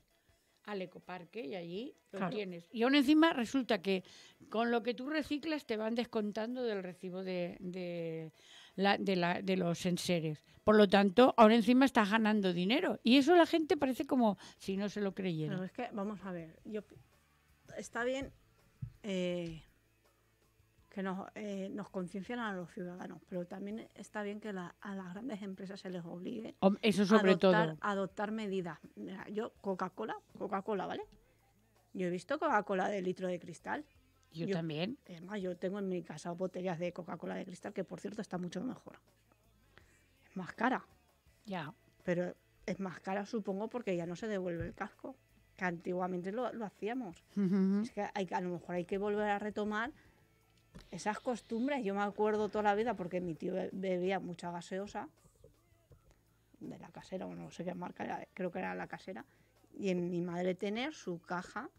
al ecoparque y allí lo Claro. tienes. Y aún encima resulta que con lo que tú reciclas te van descontando del recibo de, de, la- de, la- de los enseres. Por lo tanto, ahora encima estás ganando dinero. Y eso la gente parece como si no se lo creyera. Pero es que, vamos a ver, yo está bien eh, que nos, eh, nos conciencien a los ciudadanos, pero también está bien que la- a las grandes empresas se les obligue Eso sobre adoptar, todo. adoptar medidas. Mira, yo, Coca-Cola, Coca-Cola, ¿vale? Yo he visto Coca-Cola de litro de cristal. Yo, yo- también. Es más, yo tengo en mi casa botellas de Coca-Cola de cristal que, por cierto, está mucho mejor. Es más cara, Ya. pero es más cara, supongo, porque ya no se devuelve el casco, que antiguamente lo, lo hacíamos. Ujú. Es que, hay, que- a lo mejor hay que volver a retomar esas costumbres. Yo me acuerdo toda la vida porque mi tío be- bebía mucha gaseosa de la casera, o no sé qué marca era, creo que era la casera, y en mi madre tener su caja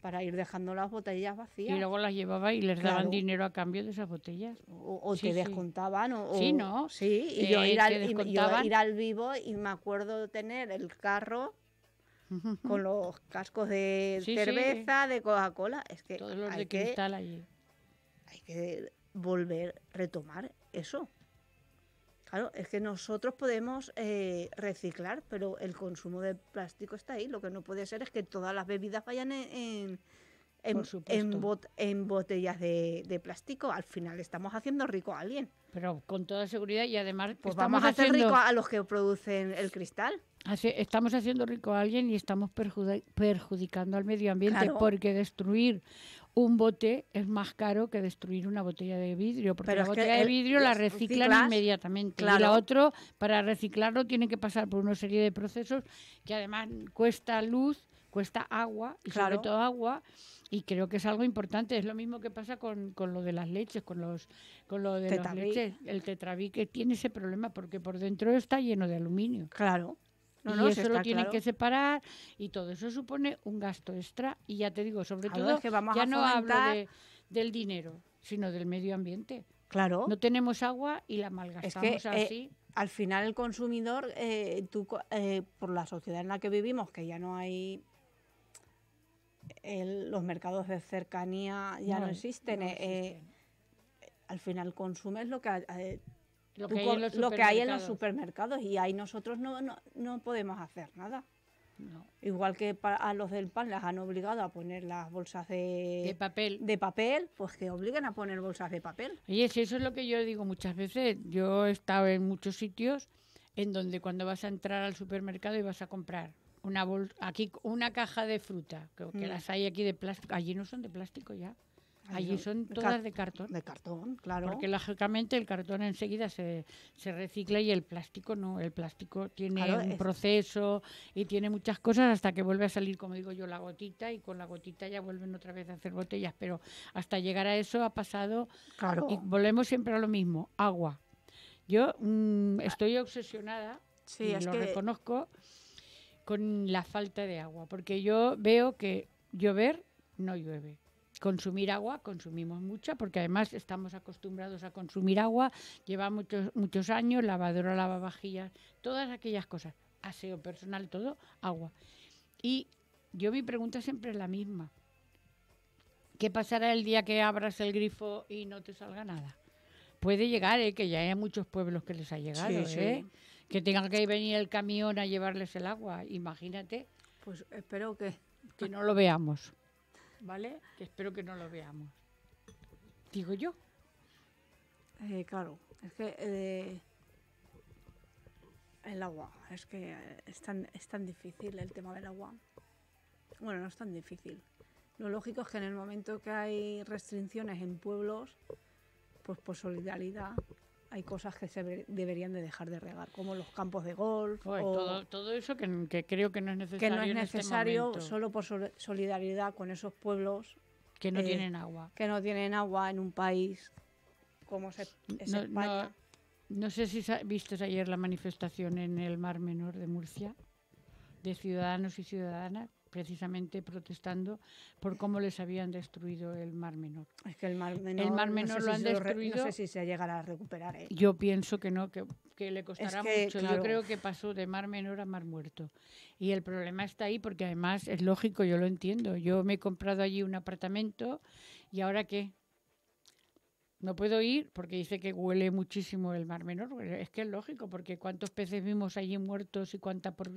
para ir dejando las botellas vacías. Y luego las llevaba y les daban dinero a cambio de esas botellas. O, o Sí, te sí. descontaban o, Sí, o- ¿no? Sí, y Eh, yo, ir te al, y yo descontaban. ir al vivo y me acuerdo de tener el carro *laughs* con los cascos de Sí, sí. cerveza, de Coca-Cola. Es que Todos los hay de que, cristal allí. Hay que volver, retomar eso. Claro, es que nosotros podemos eh, reciclar, pero el consumo de plástico está ahí. Lo que no puede ser es que todas las bebidas vayan en, en, bot- botellas de, de plástico. Al final estamos haciendo rico a alguien. Pero con toda seguridad y además Pues vamos a hacer haciendo, rico a los que producen el cristal. hace- estamos haciendo rico a alguien y estamos perjudicando al medio ambiente Claro. porque destruir un bote es más caro que destruir una botella de vidrio, porque Pero la botella de el- vidrio la reciclan reciclas, inmediatamente y la otra para reciclarlo tiene que pasar por una serie de procesos que además cuesta luz, cuesta agua y sobre todo agua y creo que es algo importante. Es lo mismo que pasa con, con lo de las leches, con los con lo de las leches. El tetrabric que tiene ese problema porque por dentro está lleno de aluminio. Claro. No, y no, eso lo tienen claro. que separar y todo eso supone un gasto extra. Y ya te digo, sobre Claro, todo, es que vamos ya no hablo de, del dinero, sino del medio ambiente. Claro. No tenemos agua y la malgastamos eh, así. Al final el consumidor, eh, tú eh, por la sociedad en la que vivimos, que ya no hay el- los mercados de cercanía ya no, existen, no existen. al final consumes lo que Lo que, hay en los lo que hay en los supermercados. y ahí nosotros no, no, no podemos hacer nada. No. Igual que a los del pan les han obligado a poner las bolsas de, De papel. de papel, pues que obliguen a poner bolsas de papel. Oye, si eso es lo que yo digo muchas veces. Yo he estado en muchos sitios en donde cuando vas a entrar al supermercado y vas a comprar una bol aquí una caja de fruta, que, que Mm. las hay aquí de plástico, allí no son de plástico ya. Allí son todas de cartón. De cartón, claro. Porque lógicamente el cartón enseguida se, se recicla y el plástico no. El plástico tiene Claro, un es- proceso y tiene muchas cosas hasta que vuelve a salir, como digo yo, la gotita y con la gotita ya vuelven otra vez a hacer botellas. Pero hasta llegar a eso ha pasado claro. y volvemos siempre a lo mismo, agua. Yo mm, estoy obsesionada, Sí, y es lo que reconozco, con la falta de agua, porque yo veo que llover no llueve. Consumir agua, consumimos mucha, porque además estamos acostumbrados a consumir agua, lleva muchos, muchos años, lavadora, lavavajillas, todas aquellas cosas, aseo personal, todo, agua. Y yo mi pregunta siempre es la misma. ¿Qué pasará el día que abras el grifo y no te salga nada? Puede llegar, ¿eh? que ya hay muchos pueblos que les ha llegado, Sí, sí. ¿eh? que tengan que venir el camión a llevarles el agua. Imagínate pues espero que que no lo veamos, ¿vale? Que espero que no lo veamos. Digo yo. Eh, claro, es que eh, el agua, es que es tan, es tan difícil el tema del agua. Bueno, no es tan difícil. Lo lógico es que en el momento que hay restricciones en pueblos, pues por solidaridad hay cosas que se deberían de dejar de regar, como los campos de golf, o todo, todo eso que, que creo que no es que necesario. no es este necesario momento, solo por sol- solidaridad con esos pueblos que no eh, tienen agua. que no tienen agua en un país como se, es No- España. no- No sé si viste ayer la manifestación en el Mar Menor de Murcia de ciudadanos y ciudadanas precisamente protestando por cómo les habían destruido el Mar Menor. Es que el Mar Menor, Mar no Menor sé lo si han destruido. no sé si se llegará a recuperar. ¿eh? Yo pienso que no, que, que le costará que, mucho. claro. Yo creo que pasó de Mar Menor a Mar Muerto. Y el problema está ahí porque además es lógico, yo lo entiendo. Yo me he comprado allí un apartamento y ahora qué? No puedo ir porque dice que huele muchísimo el Mar Menor. Es que es lógico porque cuántos peces vimos allí muertos y cuánta por...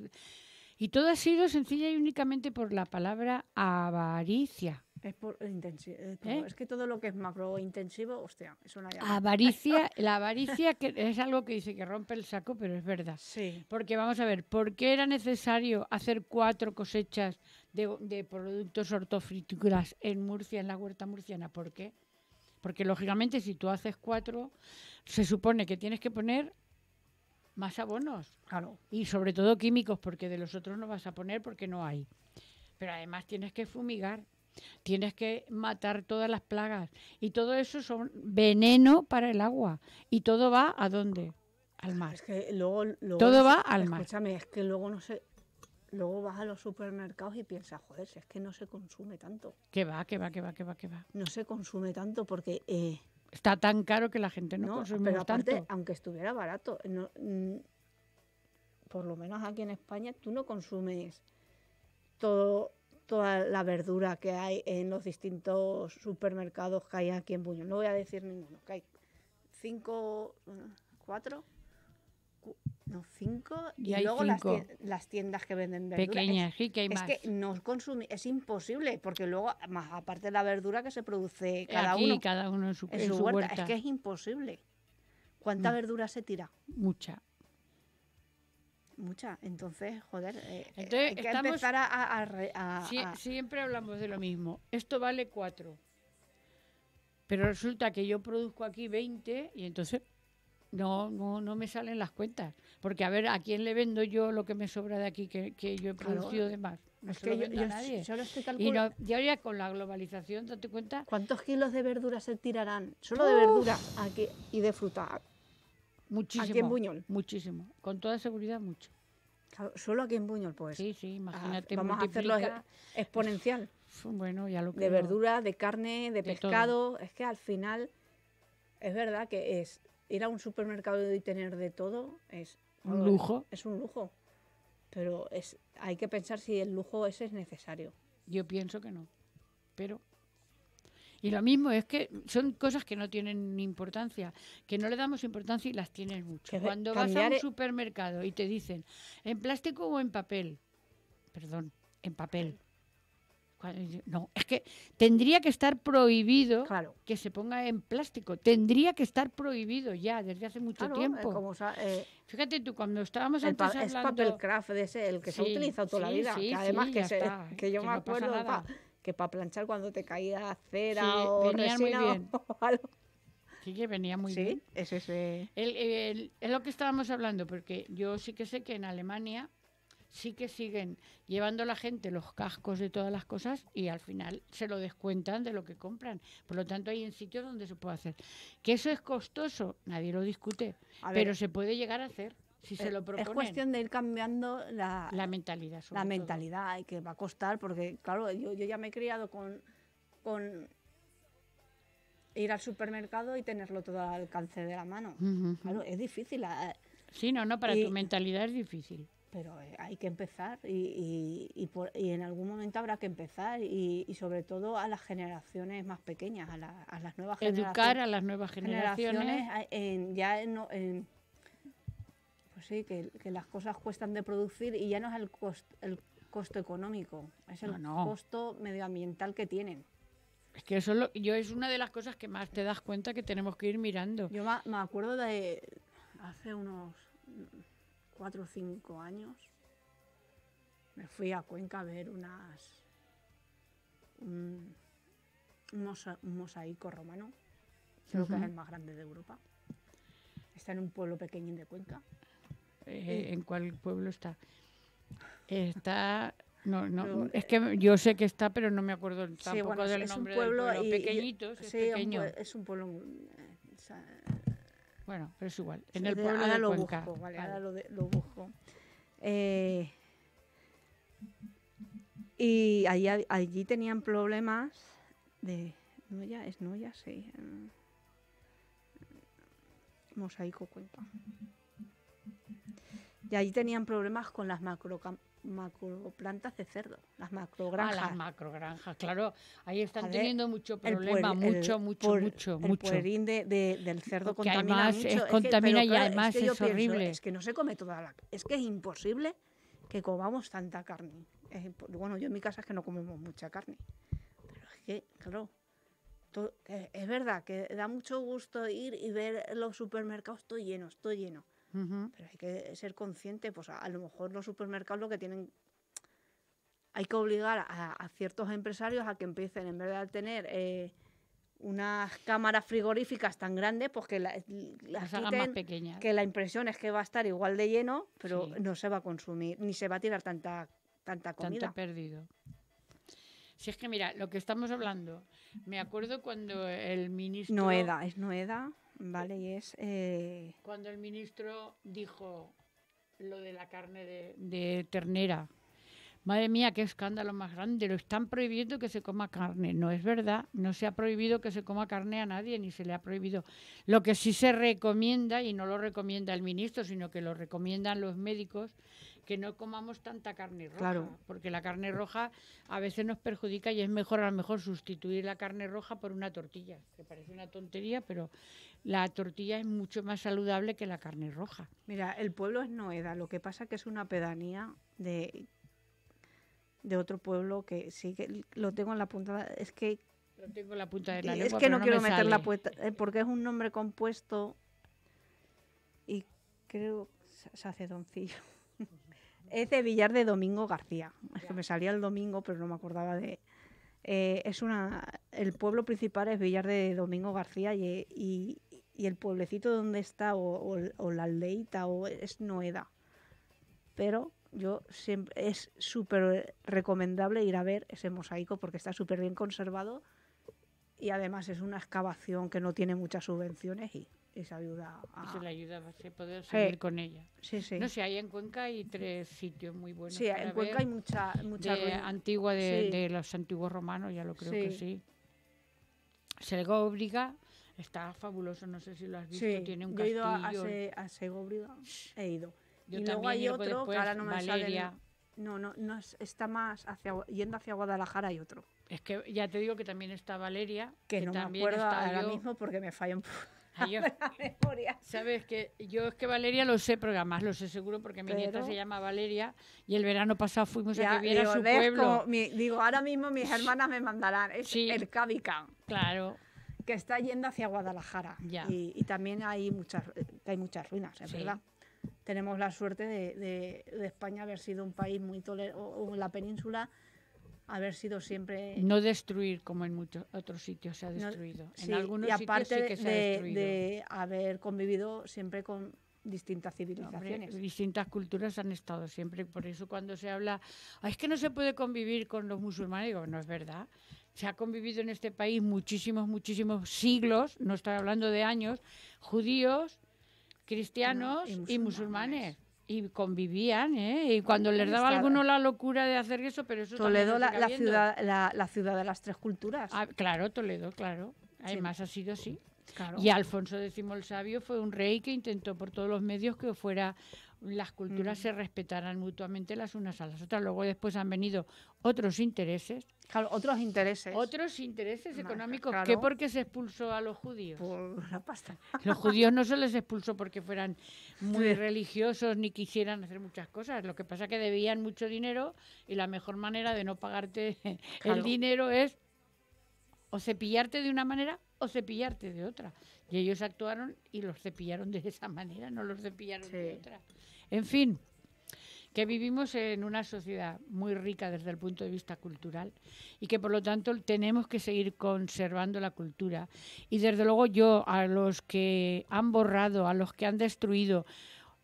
Y todo ha sido sencilla y únicamente por la palabra avaricia. Es por eh, ¿Eh? Es que todo lo que es macrointensivo, hostia, es una llama. Avaricia, *laughs* la avaricia que es algo que dice que rompe el saco, pero es verdad. Sí. Porque vamos a ver, ¿por qué era necesario hacer cuatro cosechas de, de productos hortofrutícolas en Murcia, en la huerta murciana? ¿Por qué? Porque lógicamente si tú haces cuatro, se supone que tienes que poner más abonos Claro. y sobre todo químicos, porque de los otros no vas a poner porque no hay. Pero además tienes que fumigar, tienes que matar todas las plagas y todo eso son veneno para el agua y todo va a dónde? Al mar. Es que luego, luego Todo va al mar. Escúchame, es que luego no sé. Luego vas a los supermercados y piensas, joder, si es que no se consume tanto. Que va, que va, que va, que va, que va. No se consume tanto porque. eh, Está tan caro que la gente no, no, consume pero aparte, tanto. aunque estuviera barato, no, mm, por lo menos aquí en España, tú no consumes todo, toda la verdura que hay en los distintos supermercados que hay aquí en Buñol. No voy a decir ninguno, que hay cinco, eh, cuatro, cu- no, cinco, Y y, hay luego las cinco. tie- Las, tiendas que venden verdura. Es- Pequeñas, sí que hay es más. que no consumir, es imposible, porque luego, más aparte de la verdura que se produce cada Aquí, uno cada uno en su, en en su su huerta, huerta. es que es imposible. ¿Cuánta Mm. verdura se tira? Mucha. Mucha. Entonces, joder, eh, eh, Entonces, hay que estamos- empezar a... a- a re- a- Sie- a- siempre hablamos de lo mismo. Esto vale cuatro. Pero resulta que yo produzco aquí 20 y entonces no, no, no me salen las cuentas. Porque a ver, ¿a quién le vendo yo lo que me sobra de aquí que, que yo he Claro. producido de más? No es que yo, a nadie. solo estoy Y, no, y ahora con la globalización, date cuenta, ¿Cuántos kilos de verdura se tirarán? Solo de verdura aquí y de fruta. muchísimo. Aquí en Buñol. Muchísimo. Con toda seguridad, mucho. Claro, Solo aquí en Buñol, pues. Sí, sí, ah, imagínate. vamos a hacerlo exponencial. Bueno, ya lo De creo. verdura, de carne, de, De todo. pescado. Es que al final es verdad que es ir a un supermercado y tener de todo es Un lujo. Es un lujo. Pero es hay que pensar si el lujo ese es necesario. Yo pienso que no. Pero. Y lo mismo es que son cosas que no tienen importancia, que no le damos importancia y las tienes mucho. Que Cuando vas a un e- supermercado y te dicen, ¿en plástico o en papel? Perdón, en papel. No, es que tendría que estar prohibido Claro. que se ponga en plástico. Tendría que estar prohibido ya desde hace mucho Claro, eh, tiempo. como sa- eh, Fíjate tú, cuando estábamos el pa- antes es hablando... papel craft ese, el que se ha utilizado toda sí, la vida. sí, que además que, se- está, que yo que me no acuerdo pa- que para planchar cuando te caía cera o venían muy resina bien. *laughs* o algo. Sí, que venía muy sí, bien. es ese. El- el- es lo que estábamos hablando, porque yo sí que sé que en Alemania sí que siguen llevando la gente los cascos de todas las cosas y al final se lo descuentan de lo que compran. Por lo tanto, hay en sitios donde se puede hacer. Que eso es costoso, nadie lo discute, A ver, pero se puede llegar a hacer si se eh, lo es proponen. cuestión de ir cambiando la, la mentalidad. la todo. mentalidad y que va a costar, porque claro, yo, yo ya me he criado con, con ir al supermercado y tenerlo todo al alcance de la mano. Claro, es difícil, eh, Sí, no, no, para Y- tu mentalidad es difícil. Pero eh, hay que empezar y, y- y por- y en algún momento habrá que empezar y, sobre todo a las generaciones más pequeñas, a, la- a las nuevas Educar generaciones. a las nuevas generaciones. generaciones a- en- ya en, pues sí, que, que las cosas cuestan de producir y ya no es el, cost- el costo económico, es el No, no. costo medioambiental que tienen. Es que eso es, lo- yo es una de las cosas que más te das cuenta que tenemos que ir mirando. Yo ma- me, acuerdo de hace unos cuatro o cinco años, me fui a Cuenca a ver unas un, un mosa- un mosaico romano, creo que es el más grande de Europa. Está en un pueblo pequeñín de Cuenca. Eh, ¿En cuál pueblo está? Está. No, no, Pero, es que yo sé que está, pero no me acuerdo tampoco sí, bueno, del es un nombre pueblo del pueblo. y- Pequeñito, es sí, un pequeño. pue- es un pueblo muy- eh, o sea, Bueno, pero es igual. En Sí, el de- pueblo ahora de lo Cuenca. busco, vale, Vale. ahora lo, de- lo busco. Eh, y allí, allí tenían problemas de... Noya, es Noya, sí. mm, Mosaico Cuenca. Y allí tenían problemas con las macro, macroplantas de cerdo, las Ah, macrogranjas. las macrogranjas, claro. Ahí están ver, teniendo mucho el problema, el mucho, mucho, mucho, el mucho. puerín de, de- del cerdo Porque contamina además mucho. es- Es que- pero y además que es horrible. Es que no se come toda la... Es que es imposible que comamos tanta carne. Es bueno, yo en mi casa es que no comemos mucha carne. Pero es que, claro, eh, es verdad que da mucho gusto ir y ver los supermercados todo lleno, todo lleno. Pero hay que ser consciente, pues a, a lo mejor los supermercados lo que tienen... Hay que obligar a, a ciertos empresarios a que empiecen, en vez de tener eh, unas cámaras frigoríficas tan grandes, pues que la- las Las hagan más pequeñas. que la impresión es que va a estar igual de lleno, pero Sí. no se va a consumir, ni se va a tirar tanta, tanta comida. Tanto perdido. Si es que mira, lo que estamos hablando, me acuerdo cuando el ministro Noeda, es Noeda, ¿vale? Y es... eh, cuando el ministro dijo lo de la carne de, de ternera. Madre mía, qué escándalo más grande. Lo están prohibiendo que se coma carne. No es verdad. No se ha prohibido que se coma carne a nadie, ni se le ha prohibido. Lo que sí se recomienda, y no lo recomienda el ministro, sino que lo recomiendan los médicos, que no comamos tanta carne roja. Claro. Porque la carne roja a veces nos perjudica y es mejor a lo mejor sustituir la carne roja por una tortilla. Que parece una tontería, pero la tortilla es mucho más saludable que la carne roja. Mira, el pueblo es Noeda, lo que pasa que es una pedanía de, de otro pueblo que sí que lo tengo en la punta, es que, Lo tengo en la punta de la es lengua, que pero no quiero me meter la puerta, eh, porque es un nombre compuesto y creo Sacedoncillo. Es de Villar de Domingo García. Es que me salía el domingo, pero no me acordaba de. eh, es una. El pueblo principal es Villar de Domingo García y, y- y el pueblecito donde está, o, o la aldeita, o es Noeda. Pero yo siempre. Es súper recomendable ir a ver ese mosaico porque está súper bien conservado y además es una excavación que no tiene muchas subvenciones y, y se ayuda a. se le ayuda a poder Sí. seguir con ella. Sí, sí. No sé, ahí en Cuenca hay tres sitios muy buenos. sí, en Cuenca hay mucha, mucha de antigua de, Sí. de los antiguos romanos, ya lo creo que Sí. sí. Selgóbriga está fabuloso, no sé si lo has visto, Sí, tiene un yo he ido a, a, castillo. Se- a Segóbriga, he ido. Yo y luego hay luego otro, que después ahora no me sale el-. No, no, no es- está más hacia, yendo hacia Guadalajara hay otro. Es que ya te digo que también está Valeria. Que, no me acuerdo está ahora yo. mismo porque me falla un poco yo- *laughs* la memoria. Sabes que yo es que Valeria lo sé, pero además lo sé seguro porque mi nieta se llama Valeria y el verano pasado fuimos a que viera digo, su pueblo. Como mi- digo, ahora mismo mis hermanas me mandarán. Es Sí. el Cabican, Claro, que está yendo hacia Guadalajara. Ya. Y, y también hay muchas, hay muchas ruinas, es Sí. verdad. Tenemos la suerte de, de- de España haber sido un país muy tolerante, o la península haber sido siempre... no destruir como en muchos otros sitios se ha no- destruido. sí, en algunos y aparte sitios sí que se ha de, destruido. de haber convivido siempre con distintas Hombre, civilizaciones. distintas culturas han estado siempre. Por eso cuando se habla, "Ah, es que no se puede convivir con los musulmanes, digo, no es verdad. Se ha convivido en este país muchísimos, muchísimos siglos, no estoy hablando de años, judíos, cristianos y y, musulmanes. musulmanes. Y convivían, ¿eh? Y cuando les daba a alguno la locura de hacer eso, pero eso Toledo, la, la ciudad, la, la ciudad de las tres culturas. Ah, claro, Toledo, claro. Sí. Además ha sido así. claro. Y Alfonso X el Sabio fue un rey que intentó por todos los medios que fuera las Mm. culturas se respetaran mutuamente las unas a las otras. Luego después han venido otros intereses, Claro, otros intereses. otros intereses económicos. claro. ¿Qué porque se expulsó a los judíos? Por la pasta. *laughs* Los judíos no se les expulsó porque fueran muy religiosos ni quisieran hacer muchas cosas. Lo que pasa es que debían mucho dinero y la mejor manera de no pagarte *laughs* Claro. el dinero es o cepillarte de una manera o cepillarte de otra. Y ellos actuaron y los cepillaron de esa manera, no los cepillaron de otra. En fin, que vivimos en una sociedad muy rica desde el punto de vista cultural y que por lo tanto tenemos que seguir conservando la cultura. Y desde luego yo a los que han borrado, a los que han destruido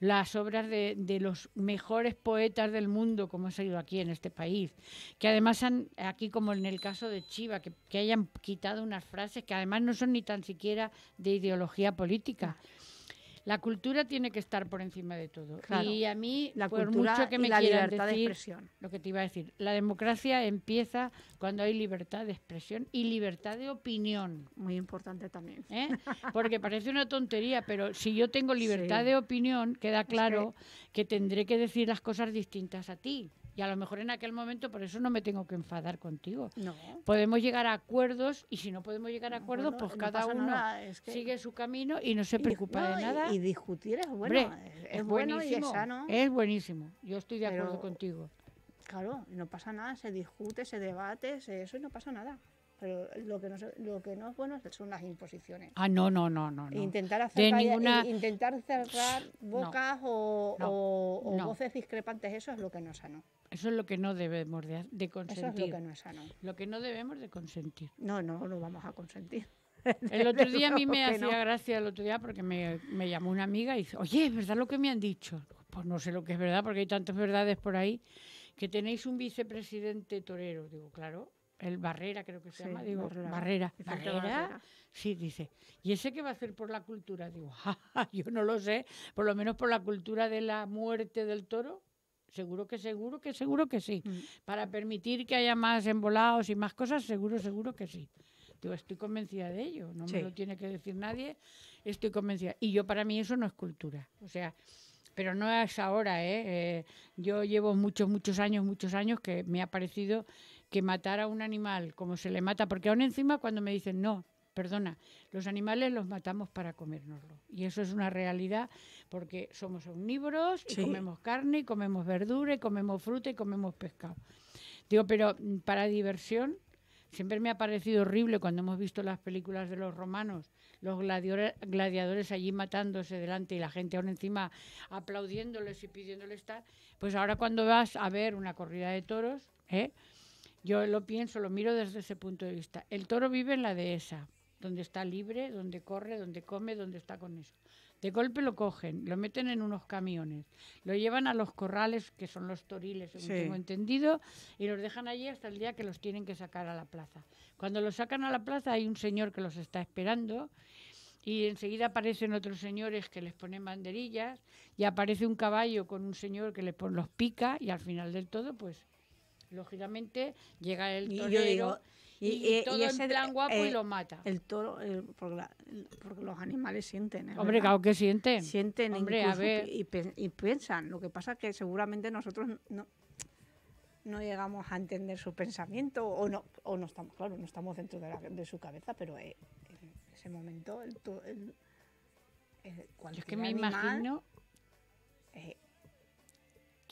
las obras de, de los mejores poetas del mundo, como ha aquí en este país, que además han, aquí como en el caso de Chiva, que hayan quitado unas frases que además no son ni tan siquiera de ideología política. La cultura tiene que estar por encima de todo. Claro. Y a mí, La por cultura mucho que me la quieran libertad de decir, expresión. lo que te iba a decir, la democracia empieza cuando hay libertad de expresión y libertad de opinión. Muy importante también. ¿eh? Porque parece una tontería, pero si yo tengo libertad Sí. de opinión, queda claro que tendré que decir las cosas distintas a ti. Y a lo mejor en aquel momento por eso no me tengo que enfadar contigo. No. Podemos llegar a acuerdos y si no podemos llegar a acuerdos, acuerdo, pues cada uno nada, es que- sigue su camino y no se preocupa de nada. Y, discutir es bueno. Hombre, es, es bueno y es buenísimo, sano. Es buenísimo. Yo estoy de acuerdo Pero- contigo. Claro, no pasa nada, se discute, se debate, se eso y no pasa nada. Pero lo que no, lo que no es bueno son las imposiciones. Ah, no, no, no, no. no. Intentar, hacer ninguna- intentar cerrar bocas o, No. o- o No. voces discrepantes, eso es lo que no es sano. Eso es lo que no debemos de, de Eso es lo consentir. que no es sano. Lo que no debemos de consentir. No, no lo vamos a consentir. *laughs* El otro día a mí me hacía gracia el otro día porque me, me llamó una amiga y dice, oye, ¿es verdad lo que me han dicho? Pues no sé lo que es verdad porque hay tantas verdades por ahí. Que tenéis un vicepresidente torero. Digo, claro, el Barrera creo que se Sí, llama. Digo, Barrera. Barrera. Vicente ¿Barrera? Barrera. Sí, dice. ¿Y ese qué va a hacer por la cultura? Digo, "Ja, *laughs* ja, yo no lo sé. Por lo menos por la cultura de la muerte del toro. Seguro que seguro que seguro que sí. Mm. Para permitir que haya más embolados y más cosas, seguro, seguro que sí. Digo, estoy convencida de ello, no Sí. me lo tiene que decir nadie, estoy convencida. Y yo para mí eso no es cultura. O sea, pero no es ahora, ¿eh? Eh, Yo llevo muchos, muchos años, muchos años que me ha parecido que matar a un animal como se le mata, porque aún encima cuando me dicen, no, perdona, los animales los matamos para comérnoslo. Y eso es una realidad porque somos omnívoros y Sí. comemos carne, y comemos verdura, y comemos fruta y comemos pescado. Digo, pero mm, para diversión, siempre me ha parecido horrible cuando hemos visto las películas de los romanos, los gladiadores, gladiadores allí matándose delante y la gente aún encima aplaudiéndoles y pidiéndoles estar. Pues ahora cuando vas a ver una corrida de toros, ¿eh? Yo lo pienso, lo miro desde ese punto de vista. El toro vive en la dehesa, donde está libre, donde corre, donde come, donde está con eso. De golpe lo cogen, lo meten en unos camiones, lo llevan a los corrales, que son los toriles, según Sí. tengo entendido, y los dejan allí hasta el día que los tienen que sacar a la plaza. Cuando los sacan a la plaza hay un señor que los está esperando y enseguida aparecen otros señores que les ponen banderillas y aparece un caballo con un señor que le pon- los pica y al final del todo, pues, lógicamente llega el Y yo torero digo, y, y- y- todo y ese- en plan guapo y lo mata. El toro, el- porque, la- el- porque los animales sienten. Hombre, claro que sienten. Sienten Hombre, a ver. y, piensan. Lo que pasa es que seguramente nosotros no, no llegamos a entender su pensamiento o no, o no estamos, claro, no estamos dentro de, la- de su cabeza, pero eh, en ese momento el, el- el- Yo es cualquier que me animal, imagino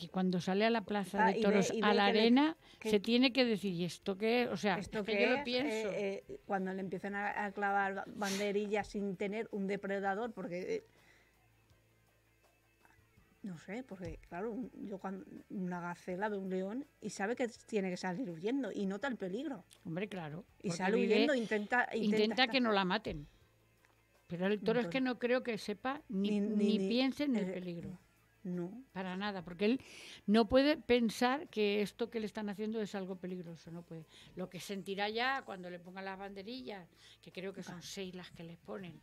que cuando sale a la plaza Ah, de ve- toros a la arena que- se tiene que decir, ¿y esto qué? es?". O sea, esto es que que yo lo pienso. eh, eh, cuando le empiezan a, a clavar ba- banderillas sin tener un depredador, porque eh, no sé, porque claro, un- yo cuando una gacela ve un león y sabe que tiene que salir huyendo y nota el peligro. Hombre, claro. Y sale huyendo, intenta, intenta, intenta que no la maten. Pero el toro es que no creo que sepa ni, Ni- ni ni- piense en el peligro. No, Para nada, porque él no puede pensar que esto que le están haciendo es algo peligroso, no puede. Lo que sentirá ya cuando le pongan las banderillas, que creo que son seis las que les ponen,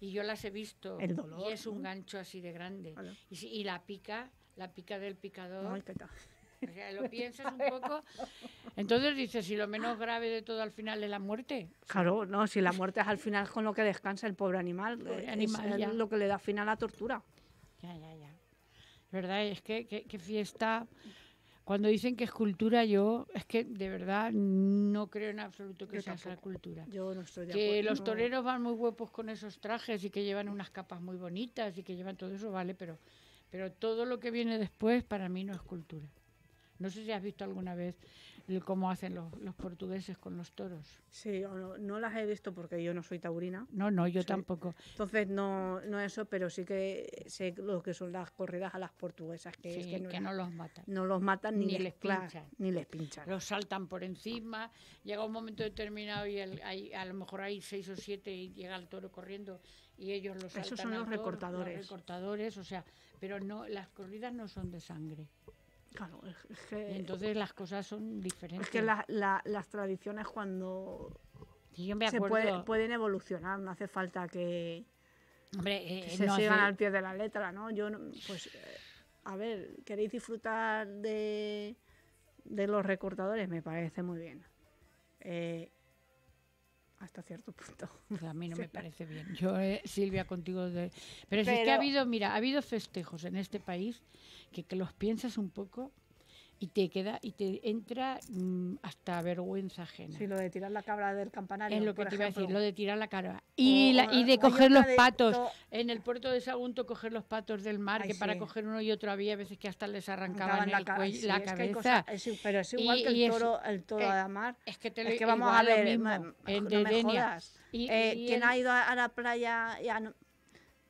y yo las he visto, El dolor, y es un ¿no? gancho así de grande, y, la pica, la pica del picador, Ay, qué tal. o sea, lo piensas un poco, entonces dices, si lo menos grave de todo al final es la muerte, Claro, no, si la muerte es al final con lo que descansa el pobre animal, Pobre eh, animal, es ya. lo que le da fin a la tortura. Ya, ya, ya. ¿Verdad? Es que, que, que fiesta. Cuando dicen que es cultura, yo es que de verdad no creo en absoluto que Yo sea esa cultura. Yo no estoy de Que acuerdo. los no. toreros van muy huepos con esos trajes y que llevan unas capas muy bonitas y que llevan todo eso, vale, pero, pero todo lo que viene después para mí no es cultura. No sé si has visto alguna vez cómo hacen los, los portugueses con los toros. Sí, no, no las he visto porque yo no soy taurina. No, no, yo tampoco. Entonces no, no eso, pero sí que sé lo que son las corridas a las portuguesas, que, es Sí, que, no, que no los matan. no los matan ni, ni les pinchan. Ni les pinchan. los saltan por encima, llega un momento determinado y el- hay- a lo mejor hay seis o siete y llega el toro corriendo y ellos los saltan Esos son los toro, recortadores. los recortadores, o sea, pero no las corridas no son de sangre. Claro, es, es Y entonces las cosas son diferentes. es que la- la- las tradiciones cuando Y yo me se puede- pueden evolucionar, no hace falta que, hombre, que eh, se no sigan hace- al pie de la letra, ¿no? Yo, pues, eh, a ver, ¿queréis disfrutar de, de los recortadores? Me parece muy bien. Eh, hasta cierto punto. Pues a mí no *laughs* me parece bien. Yo, eh, Silvia, contigo. De... Pero, si es que ha Pero- habido, mira, ha habido festejos en este país que, que los piensas un poco y te queda y te entra mm, hasta vergüenza ajena. Sí, lo de tirar la cabra del campanario. Es lo que por te iba a decir, lo de tirar la cara. Y, la, de coger los patos. to- En el puerto de Sagunto, coger los patos del mar, Ay, que para coger uno y otro había veces que hasta les arrancaban Arrancaban el ca- cuello, sí, la es cabeza. es pero es igual Y- que el y es- toro, el toro eh, de mar. es que, te Es que vamos a igual lo ver, mismo, no me jodas. Eh, ¿Quién ha ido a, la playa?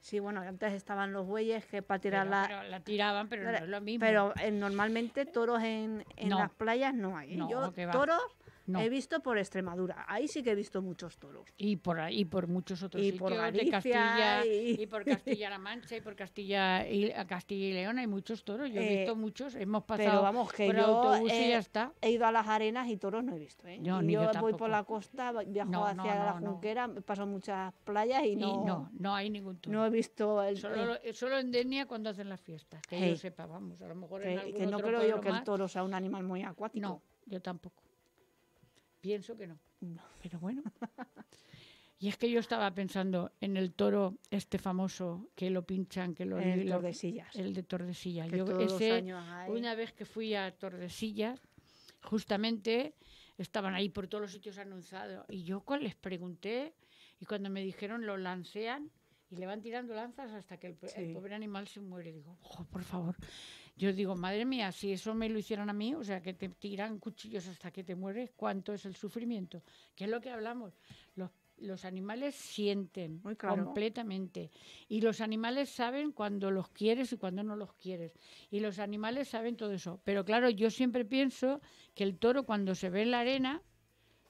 Sí, bueno, antes estaban los bueyes que para tirar pero- la... pero la tiraban, pero no es lo mismo. Pero eh, normalmente toros en, en No. las playas no hay. ¿eh? No, Yo toros No. he visto por Extremadura. Ahí sí que he visto muchos toros. Y por ahí, y por muchos otros Y sitios por de Castilla y- y... por Castilla-La Mancha y por Castilla y a Castilla y León hay muchos toros. Yo he Eh, visto muchos. Hemos pasado Pero vamos, que por yo autobús y eh, ya está. he ido a las arenas y toros no he visto. ¿eh? No, Y ni yo voy tampoco. por la costa, viajo No, hacia la. Junquera, he pasado muchas playas y Y no, no, no hay ningún toro. no he visto el, Solo, eh, solo en Denia cuando hacen las fiestas, que Hey. yo sepa, vamos, a lo mejor en que, algún que no otro creo yo que el toro sea un animal muy acuático. No, yo tampoco. Pienso que no, No. pero bueno. *laughs* y es que yo estaba pensando en el toro este famoso que lo pinchan, que lo... El lo- Tordesillas. el de Tordesillas. que Yo todos los ese, años hay. una vez que fui a Tordesillas, justamente estaban ahí por todos los sitios anunciados. Y yo cual les pregunté, y cuando me dijeron lo lancean, y le van tirando lanzas hasta que el, po- el Sí. pobre animal se muere. Digo, "Jo, por favor. Yo digo, madre mía, si eso me lo hicieran a mí, o sea, que te tiran cuchillos hasta que te mueres, ¿cuánto es el sufrimiento? ¿Qué es lo que hablamos? Los, los animales sienten Muy claro. completamente. Y los animales saben cuando los quieres y cuando no los quieres. Y los animales saben todo eso. Pero claro, yo siempre pienso que el toro cuando se ve en la arena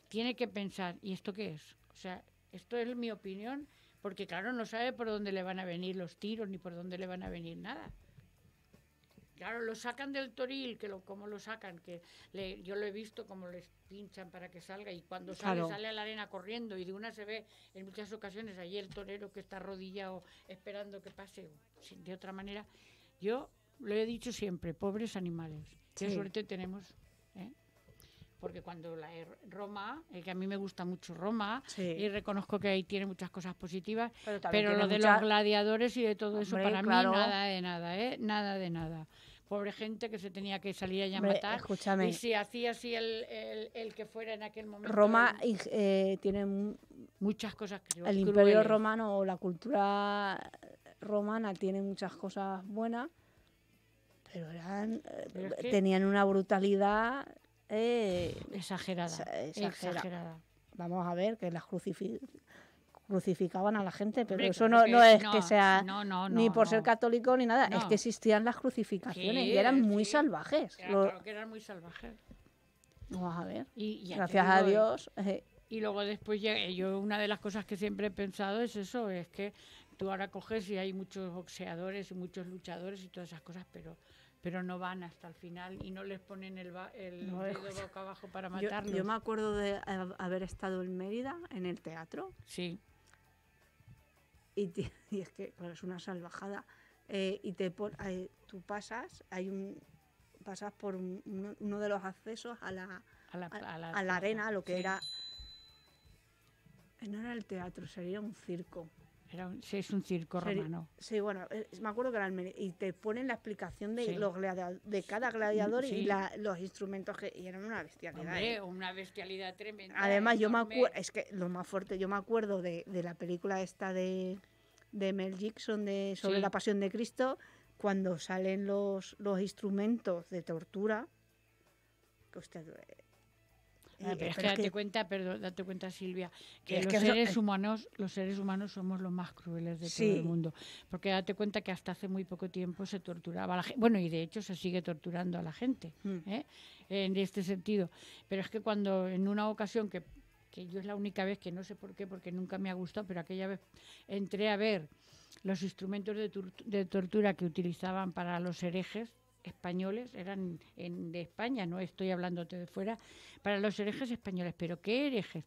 tiene que pensar, ¿y esto qué es? O sea, esto es mi opinión, porque claro, no sabe por dónde le van a venir los tiros ni por dónde le van a venir nada. Claro, lo sacan del toril, que lo, como lo sacan, que le- yo lo he visto como les pinchan para que salga y cuando sale, Claro. sale a la arena corriendo y de una se ve en muchas ocasiones allí el torero que está arrodillado esperando que pase, de otra manera. Yo lo he dicho siempre, pobres animales, qué Sí. suerte tenemos, ¿eh? porque cuando la Roma, eh, que a mí me gusta mucho Roma, Sí. y reconozco que ahí tiene muchas cosas positivas, Pero pero lo de los gladiadores y de todo eso, para claro. mí nada de nada, ¿eh? Nada de nada. Pobre gente que se tenía que salir allá a matar. escúchame. Y si hacía así el, el- el que fuera en aquel momento. Roma y- eh, tiene muchas cosas cru- el imperio crueles. romano o la cultura romana tiene muchas cosas buenas, pero eran eh, Pero es que- tenían una brutalidad. eh, Exagerada. Exa- exagera. Exagerada. vamos a ver que las crucifi- crucificaban a la gente, pero Hombre, eso no, no es que sea no, no, ni no, por ser católico ni nada, es que existían las crucificaciones Sí, y eran muy sí. salvajes. Era, claro que eran muy salvajes. vamos a ver. Y, Gracias a y- Dios. eh, Y luego después llegué- yo una de las cosas que siempre he pensado es eso, es que tú ahora coges y hay muchos boxeadores y muchos luchadores y todas esas cosas, pero pero no van hasta el final y no les ponen el, ba- el No, dedo boca abajo para matarlos. yo me acuerdo de ha- haber estado en Mérida, en el teatro, Sí, *laughs* y, es que claro, es una salvajada. eh, y te pon- eh, tú pasas, hay un pasas por un- uno, de los accesos a la, a la, a, a la a la plaza, arena, lo que sí. era. No era el teatro, sería un circo. Era un- sí, es un circo Seri- romano. Sí, bueno, eh, me acuerdo que era el y te ponen la explicación de Sí. los de cada gladiador sí. y la- los instrumentos que y eran una bestialidad. Hombre, ¿eh? una bestialidad tremenda. Además, yo me acuerdo, es que lo más fuerte, yo me acuerdo de, de la película esta de, de Mel Gibson de, sobre Sí. la pasión de Cristo, cuando salen los, los instrumentos de tortura. Que usted, Ah, pero es que date que- cuenta, perdón, date cuenta Silvia, que es los que seres es- humanos, los seres humanos somos los más crueles de todo el mundo, porque date cuenta que hasta hace muy poco tiempo se torturaba a la gente, bueno y de hecho se sigue torturando a la gente, Mm. ¿eh? en este sentido, pero es que cuando en una ocasión que que yo es la única vez que no sé por qué, porque nunca me ha gustado, pero aquella vez entré a ver los instrumentos de, de tortura que utilizaban para los herejes españoles, eran en, de España, no estoy hablándote de fuera, para los herejes españoles. ¿Pero qué herejes?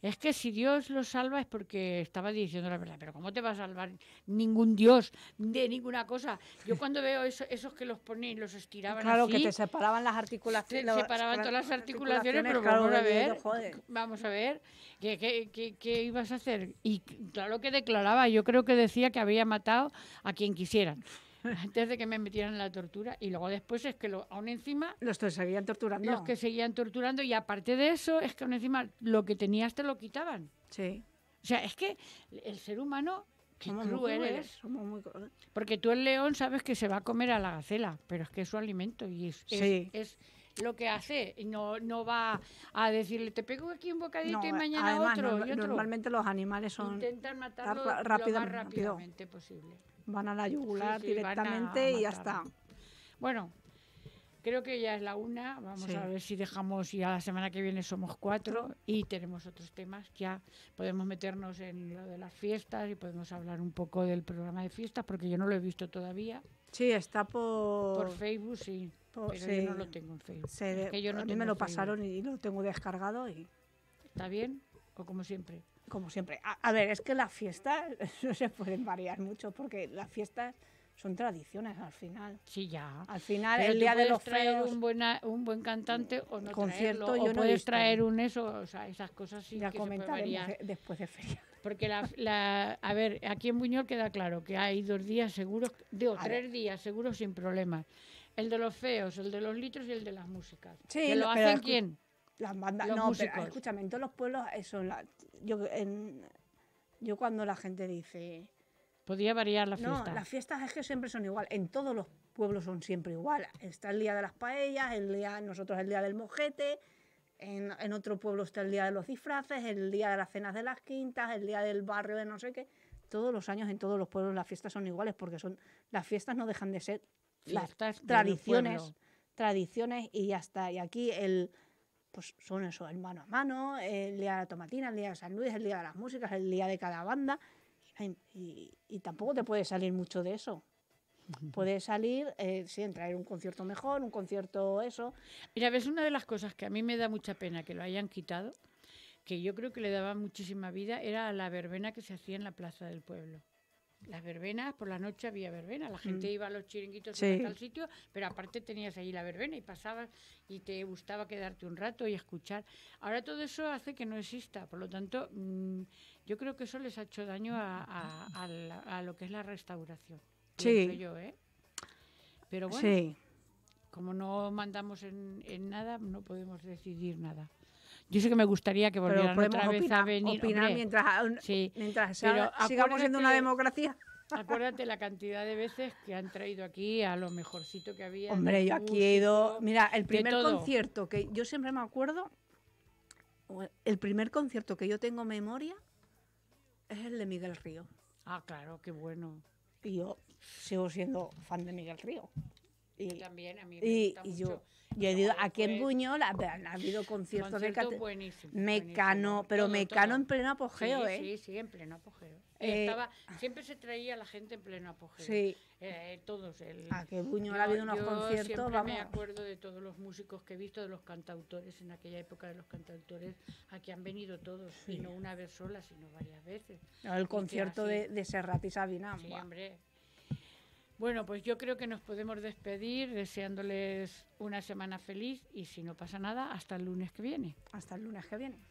Es que si Dios los salva es porque estaba diciendo la verdad, pero ¿cómo te va a salvar ningún Dios de ninguna cosa? Yo cuando veo eso- esos que los ponen y los estiraban Claro, así, que te separaban las articulaciones. separaban todas las articulaciones, pero claro, vamos a ver, joder. vamos a ver, ¿qué, qué, qué- qué ibas a hacer? Y claro que declaraba, yo creo que decía que había matado a quien quisieran, *laughs* antes de que me metieran en la tortura, y luego después es que lo, aún encima Los te seguían torturando. los que seguían torturando, y aparte de eso, es que aún encima lo que tenías te lo quitaban. Sí. O sea, es que el ser humano, qué Somos cruel somos muy crueles. Porque tú el león sabes que se va a comer a la gacela, pero es que es su alimento y es, es- Sí. es lo que hace. No, no va a decirle, te pego aquí un bocadito No, y mañana además, otro norma- y otro. normalmente los animales son Intentan matarlo lo más rápidamente posible. Van a la yugular Sí, sí, directamente y ya está. Bueno, creo que ya es la una. Vamos Sí. a ver si dejamos y a la semana que viene somos cuatro y tenemos otros temas. Ya podemos meternos en lo de las fiestas y podemos hablar un poco del programa de fiestas porque yo no lo he visto todavía. Sí, está por... Por Facebook sí, por- pero sí, yo no lo tengo en Facebook. se- Es que yo no a mí me lo Facebook. pasaron y lo tengo descargado y ¿Está bien? O como siempre. Como siempre. A, a ver, es que las fiestas *laughs* no se pueden variar mucho porque las fiestas son tradiciones al final. Sí, ya. Al final, Pero el día de los traer feos, un, buena, un buen cantante o no Concierto, traerlo, yo o no puedes traer un eso, o sea, esas cosas sí ya que se puede variar. de- después de feria. Porque la, la- a ver, aquí en Buñol queda claro que hay dos días seguros, digo, A tres días seguros sin problemas. El de los feos, el de los litros y el de las músicas. Sí, ¿Que lo hacen quién? Las bandas, Los no, músicos. pero escúchame, en todos los pueblos eso, la- yo, en- yo cuando la gente dice, Podía variar la no, fiesta. las fiestas es que siempre son igual, en todos los pueblos son siempre igual. Está el día de las paellas, el día, nosotros el día del mojete, en, en otro pueblo está el día de los disfraces, el día de las cenas de las quintas, el día del barrio de no sé qué. Todos los años en todos los pueblos las fiestas son iguales porque son las fiestas no dejan de ser Fiestas tradiciones, tradiciones y ya está. Y aquí el pues son eso, el mano a mano, el día de la tomatina, el día de San Luis, el día de las músicas, el día de cada banda. Y, y- y tampoco te puede salir mucho de eso. Puede salir, eh, sí, en traer un concierto mejor, un concierto eso. Mira, ves, una de las cosas que a mí me da mucha pena que lo hayan quitado, que yo creo que le daba muchísima vida, era la verbena que se hacía en la plaza del pueblo. Las verbenas, por la noche había verbena, la gente iba a los chiringuitos Sí. a tal sitio, pero aparte tenías ahí la verbena y pasabas y te gustaba quedarte un rato y escuchar. Ahora todo eso hace que no exista, por lo tanto, mm, yo creo que eso les ha hecho daño a, a- a la- a lo que es la restauración. Sí. yo, ¿eh? Pero bueno, Sí, como no mandamos en, en nada, no podemos decidir nada. Yo sé que me gustaría que Pero volvieran podemos otra vez opinar, a venir. opinar hombre, mientras, sí, mientras pero sigamos siendo una democracia. Acuérdate la cantidad de veces que han traído aquí a lo mejorcito que había. Hombre, yo aquí he ido. Mira, el primer concierto que yo siempre me acuerdo, el primer concierto que yo tengo memoria es el de Miguel Río. Ah, claro, qué bueno. Y yo sigo siendo fan de Miguel Río. Y, También a mí me y, gusta y mucho. yo, yo he ido aquí en después- Buñol, ha, ha habido conciertos de Concierto cate- buenísimo, Mecano, buenísimo. pero Todo, Mecano todo. en pleno apogeo, sí, ¿eh? Sí, sí, en pleno apogeo. Eh, Estaba, siempre se traía a la gente en pleno apogeo. Sí. Eh, todos. El, Aquí en Buñol yo- ha habido unos yo conciertos, siempre vamos. me acuerdo de todos los músicos que he visto, de los cantautores, en aquella época de los cantautores, aquí han venido todos, y no una vez sola, sino varias veces. El concierto de, de Serrat y Sabina. Sí, hombre. Bueno, pues yo creo que nos podemos despedir deseándoles una semana feliz y si no pasa nada, hasta el lunes que viene. Hasta el lunes que viene.